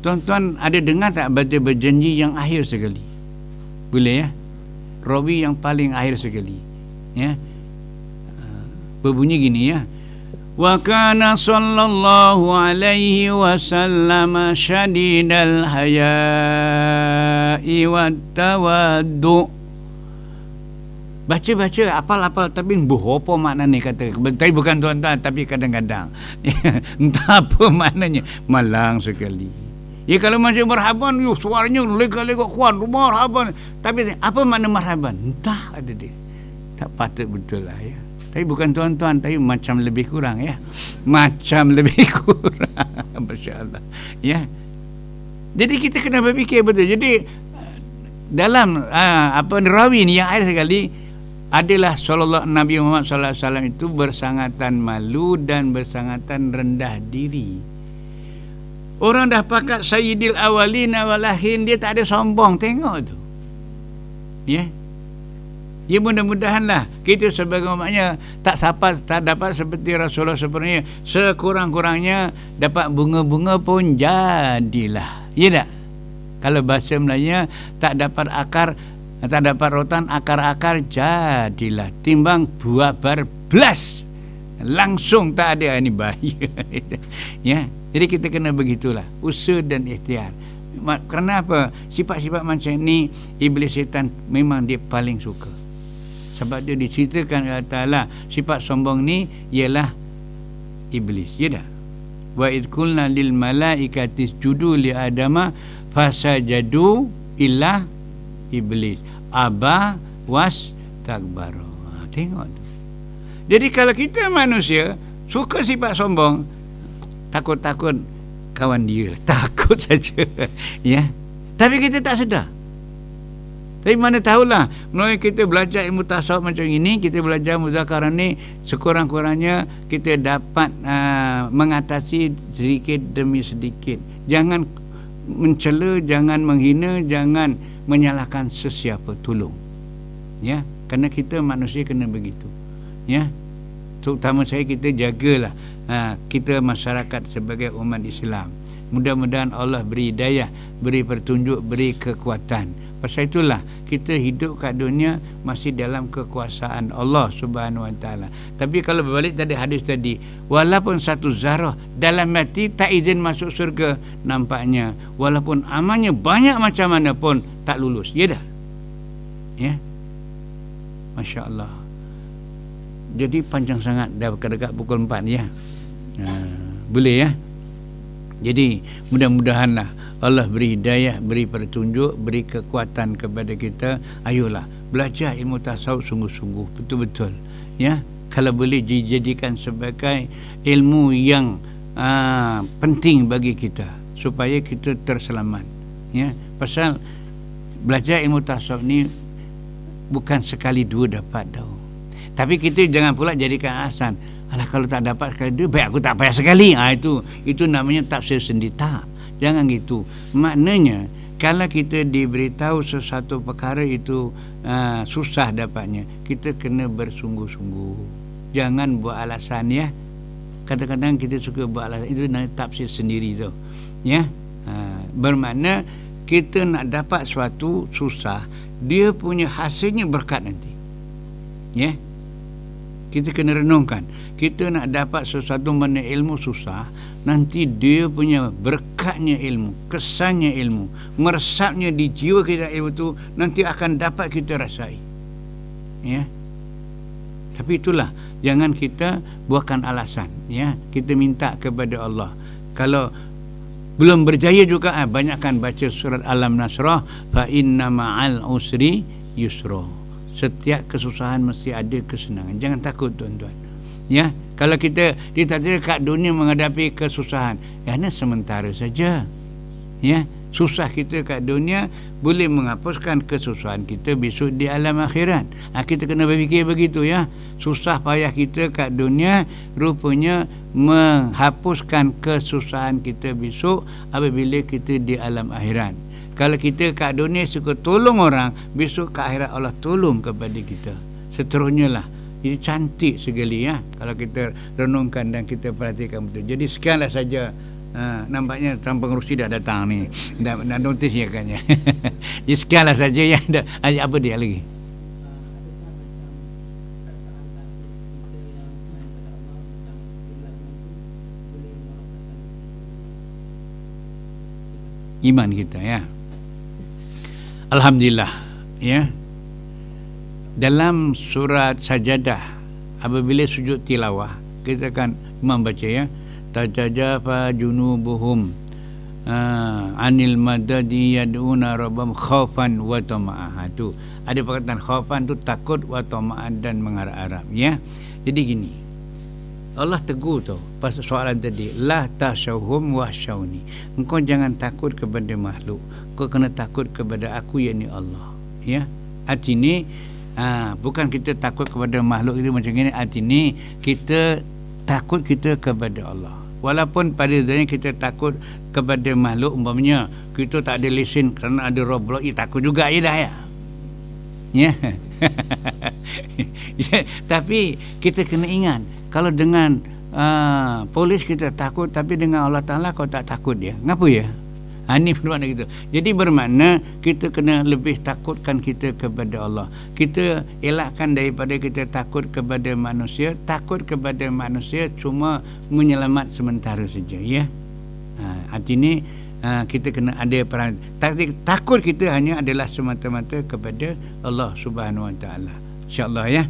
Tuan-tuan ada dengar tak baca berjanji yang akhir sekali? Boleh ya? Rawi yang paling akhir sekali. Ya. Ah, berbunyi gini ya. Wa kana sallallahu alaihi wasallam syadidal haya'i wat tawaddu. Baca-baca apal-apal tapi berapa makna ni kata. Tapi bukan tuan-tuan tapi kadang-kadang. Entah apa maknanya. Malang sekali. Ya kalau macam marhaban, yo suaranya lega-lega kuat, marhaban. Tapi apa makna marhaban? Entah ada dia. Tak patut betul lah ya. Tapi bukan tuan-tuan, tapi macam lebih kurang ya. Macam lebih kurang. Masya-Allah. Ya. Jadi kita kena berfikir betul. Jadi dalam uh, apa rawi ni yang akhir sekali adalah sallallahu Nabi Muhammad sallallahu alaihi wasallam itu bersangatan malu dan bersangatan rendah diri. Orang dah pakat Sayyidil Awalin Awalahin Dia tak ada sombong Tengok tu. Ya? Yeah. Ya mudah-mudahanlah Kita sebagai umatnya Tak sapat Tak dapat seperti Rasulullah sebenarnya. Sekurang-kurangnya Dapat bunga-bunga pun Jadilah. Ya tak? Kalau bahasa Melayu Tak dapat akar Tak dapat rotan Akar-akar Jadilah. Timbang buah berblas Langsung tak ada. Ini bahaya. Ya jadi kita kena begitulah. Usaha dan ikhtiar. Kerana apa? Sifat-sifat macam ni Iblis setan memang dia paling suka. Sebab dia diceritakan Allah Ta'ala Sifat sombong ni Ialah Iblis. Ya tak? Wa idkulna lil malaikatis judu li adama Fasajadu ilah Iblis Aba was takbaro ha, Tengok tu. Jadi kalau kita manusia Suka sifat sombong takut-takut kawan dia takut saja. Ya. Tapi kita tak sedar. Tapi mana tahulah melalui kita belajar ilmu tasawuf macam ini kita belajar muzakarah ni sekurang-kurangnya kita dapat uh, mengatasi sedikit demi sedikit. Jangan mencela jangan menghina jangan menyalahkan sesiapa tolong ya kerana kita manusia kena begitu. Ya terutama saya kita jagalah ha, kita masyarakat sebagai umat Islam. Mudah-mudahan Allah beri hidayah beri petunjuk beri kekuatan pasal itulah kita hidup kat dunia masih dalam kekuasaan Allah Subhanahu Wa Taala. Tapi kalau berbalik tadi hadis tadi walaupun satu zarah dalam hati tak izin masuk surga nampaknya walaupun amalnya banyak macam mana pun tak lulus. Ya dah? Ya? Masya Allah jadi panjang sangat dah dekat pukul 4 ya. Ha, boleh ya? Jadi mudah-mudahanlah Allah beri hidayah beri petunjuk beri kekuatan kepada kita ayolah belajar ilmu tasawuf sungguh-sungguh betul-betul ya kalau boleh dijadikan sebagai ilmu yang uh, penting bagi kita supaya kita terselamat ya pasal belajar ilmu tasawuf ni bukan sekali dua dapat tahu tapi kita jangan pula jadikan alasan. Alah kalau tak dapat sekali dua, baik aku tak payah sekali. Ha, itu itu namanya tafsir sendiri. Tak. Jangan gitu. Maknanya, kalau kita diberitahu sesuatu perkara itu uh, susah dapatnya, kita kena bersungguh-sungguh. Jangan buat alasan ya. Kadang-kadang kita suka buat alasan. Itu namanya tafsir sendiri tu. Ya. Uh, bermakna, kita nak dapat sesuatu susah, dia punya hasilnya berkat nanti. Ya. Kita kena renungkan kita nak dapat sesuatu mana ilmu susah nanti dia punya berkatnya ilmu kesannya ilmu meresapnya di jiwa kita ilmu itu nanti akan dapat kita rasai. Ya? Tapi itulah jangan kita buatkan alasan ya? Kita minta kepada Allah. Kalau belum berjaya juga ah, banyakkan baca surat Alam Nasrah fa inna ma'al usri yusra. Setiap kesusahan mesti ada kesenangan. Jangan takut tuan-tuan. Ya kalau kita ditakdir kat dunia menghadapi kesusahan. Ya ini sementara saja. Ya susah kita kat dunia boleh menghapuskan kesusahan kita besok di alam akhirat. Ha, kita kena berfikir begitu ya. Susah payah kita kat dunia rupanya menghapuskan kesusahan kita besok apabila kita di alam akhirat. Kalau kita kat dunia suka tolong orang besok kat akhirat Allah tolong kepada kita. Seterusnya lah ini cantik sekali ya. Kalau kita renungkan dan kita perhatikan betul. Jadi sekianlah saja. Ha, nampaknya Tuan Pengerusi dah datang ni. Dah, dah notis ya kan ya Jadi sekianlah saja yang ada Apa dia lagi? Iman kita ya. Alhamdulillah ya Dalam surat sajadah Apabila sujud tilawah Kita akan imam baca ya tajajafa junubuhum uh, anil madadi yad'una rabbam khaufan wa tama'ah. Tu. Ada perkataan khaufan tu takut wa tama'an dan mengharap-harap ya. Jadi gini Allah tegur tu pasal soalan tadi la tashawhum wa shauni engkau jangan takut kepada makhluk. Kau kena takut kepada aku yakni Allah ya. Arti ni ha, bukan kita takut kepada makhluk itu macam ini arti ni kita takut kita kepada Allah. Walaupun pada zatnya kita takut kepada makhluk umpamanya kita tak ada lesen kerana ada roblox ya takut juga ya dah ya. Ya. Tapi kita kena ingat kalau dengan uh, polis kita takut tapi dengan Allah Ta'ala kau tak takut dia. Kenapa ya Ha, ini bermakna gitu. Jadi bermakna kita kena lebih takutkan kita kepada Allah. Kita elakkan daripada kita takut kepada manusia. Takut kepada manusia cuma menyelamat sementara saja. Ya? Ha, artinya ha, kita kena ada peran. Takut kita hanya adalah semata-mata kepada Allah Subhanahu Wa Taala. InsyaAllah ya.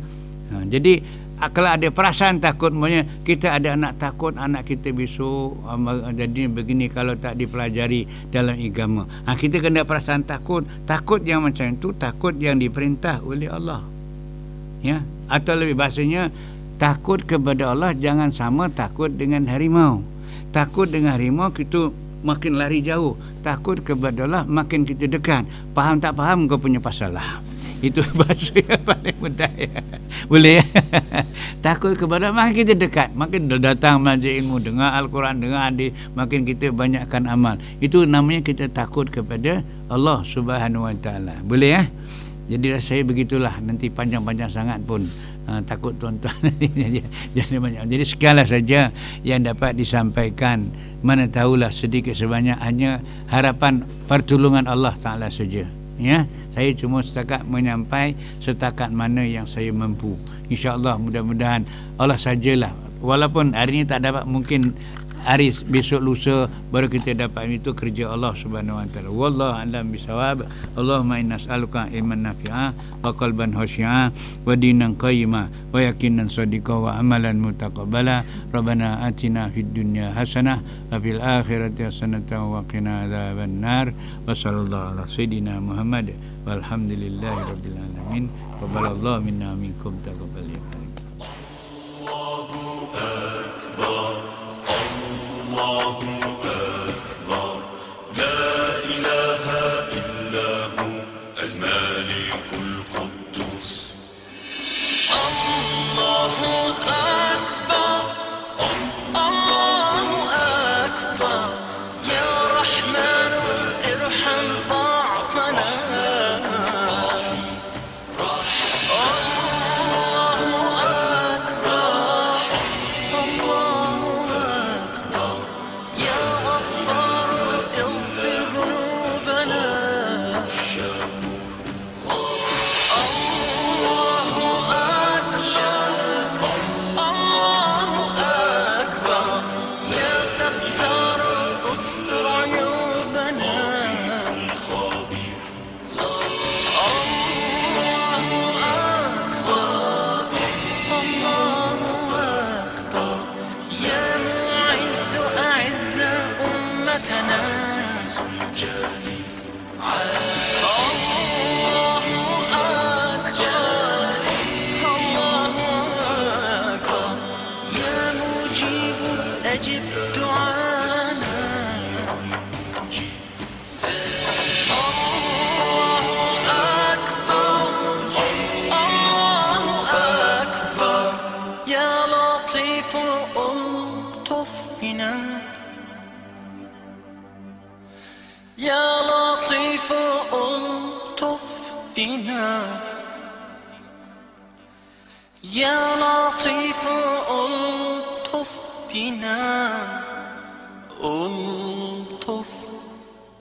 Ha, jadi kalau ada perasaan takut maknanya kita ada anak takut anak kita besok um, jadi begini kalau tak dipelajari dalam agama. Ha, kita kena perasaan takut. Takut yang macam itu takut yang diperintah oleh Allah. Ya? Atau lebih bahasanya takut kepada Allah jangan sama takut dengan harimau. Takut dengan harimau kita makin lari jauh. Takut kepada Allah makin kita dekat. Faham tak faham kau punya pasal lah itu bahasa yang paling mudah ya. Boleh ya? Takut kepada makin kita dekat Makin datang majlis ilmu Dengar Al-Quran Dengar hadis Makin kita banyakkan amal Itu namanya kita takut kepada Allah Subhanahu Wa Taala. Boleh ya? Jadi saya begitulah Nanti panjang-panjang sangat pun uh, Takut tuan-tuan Jadi banyak Jadi sekianlah saja Yang dapat disampaikan Mana tahulah sedikit sebanyak Hanya harapan pertolongan Allah Ta'ala saja Ya saya cuma setakat menyampai setakat mana yang saya mampu. Insyaallah mudah-mudahan Allah sajalah. Walaupun hari ini tak dapat mungkin hari besok lusa baru kita dapat itu kerja Allah Subhanahu wa taala. Wallahu alam bisawab Allahumma inna nas'aluka ilman nafi'a wa qalban khashi'a wa dinan qayyima wa yaqinan sadiqa wa amalan mutaqabbala. Rabbana atina fid dunya hasanah wa fil akhirati hasanah wa qina adzaban nar. Wa sallallahu ala sayidina muhammad. Walhamdulillahi rabbil alamin. Wa balallahu minna minkum taqabbal ya Allahu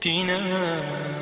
ألطف بنا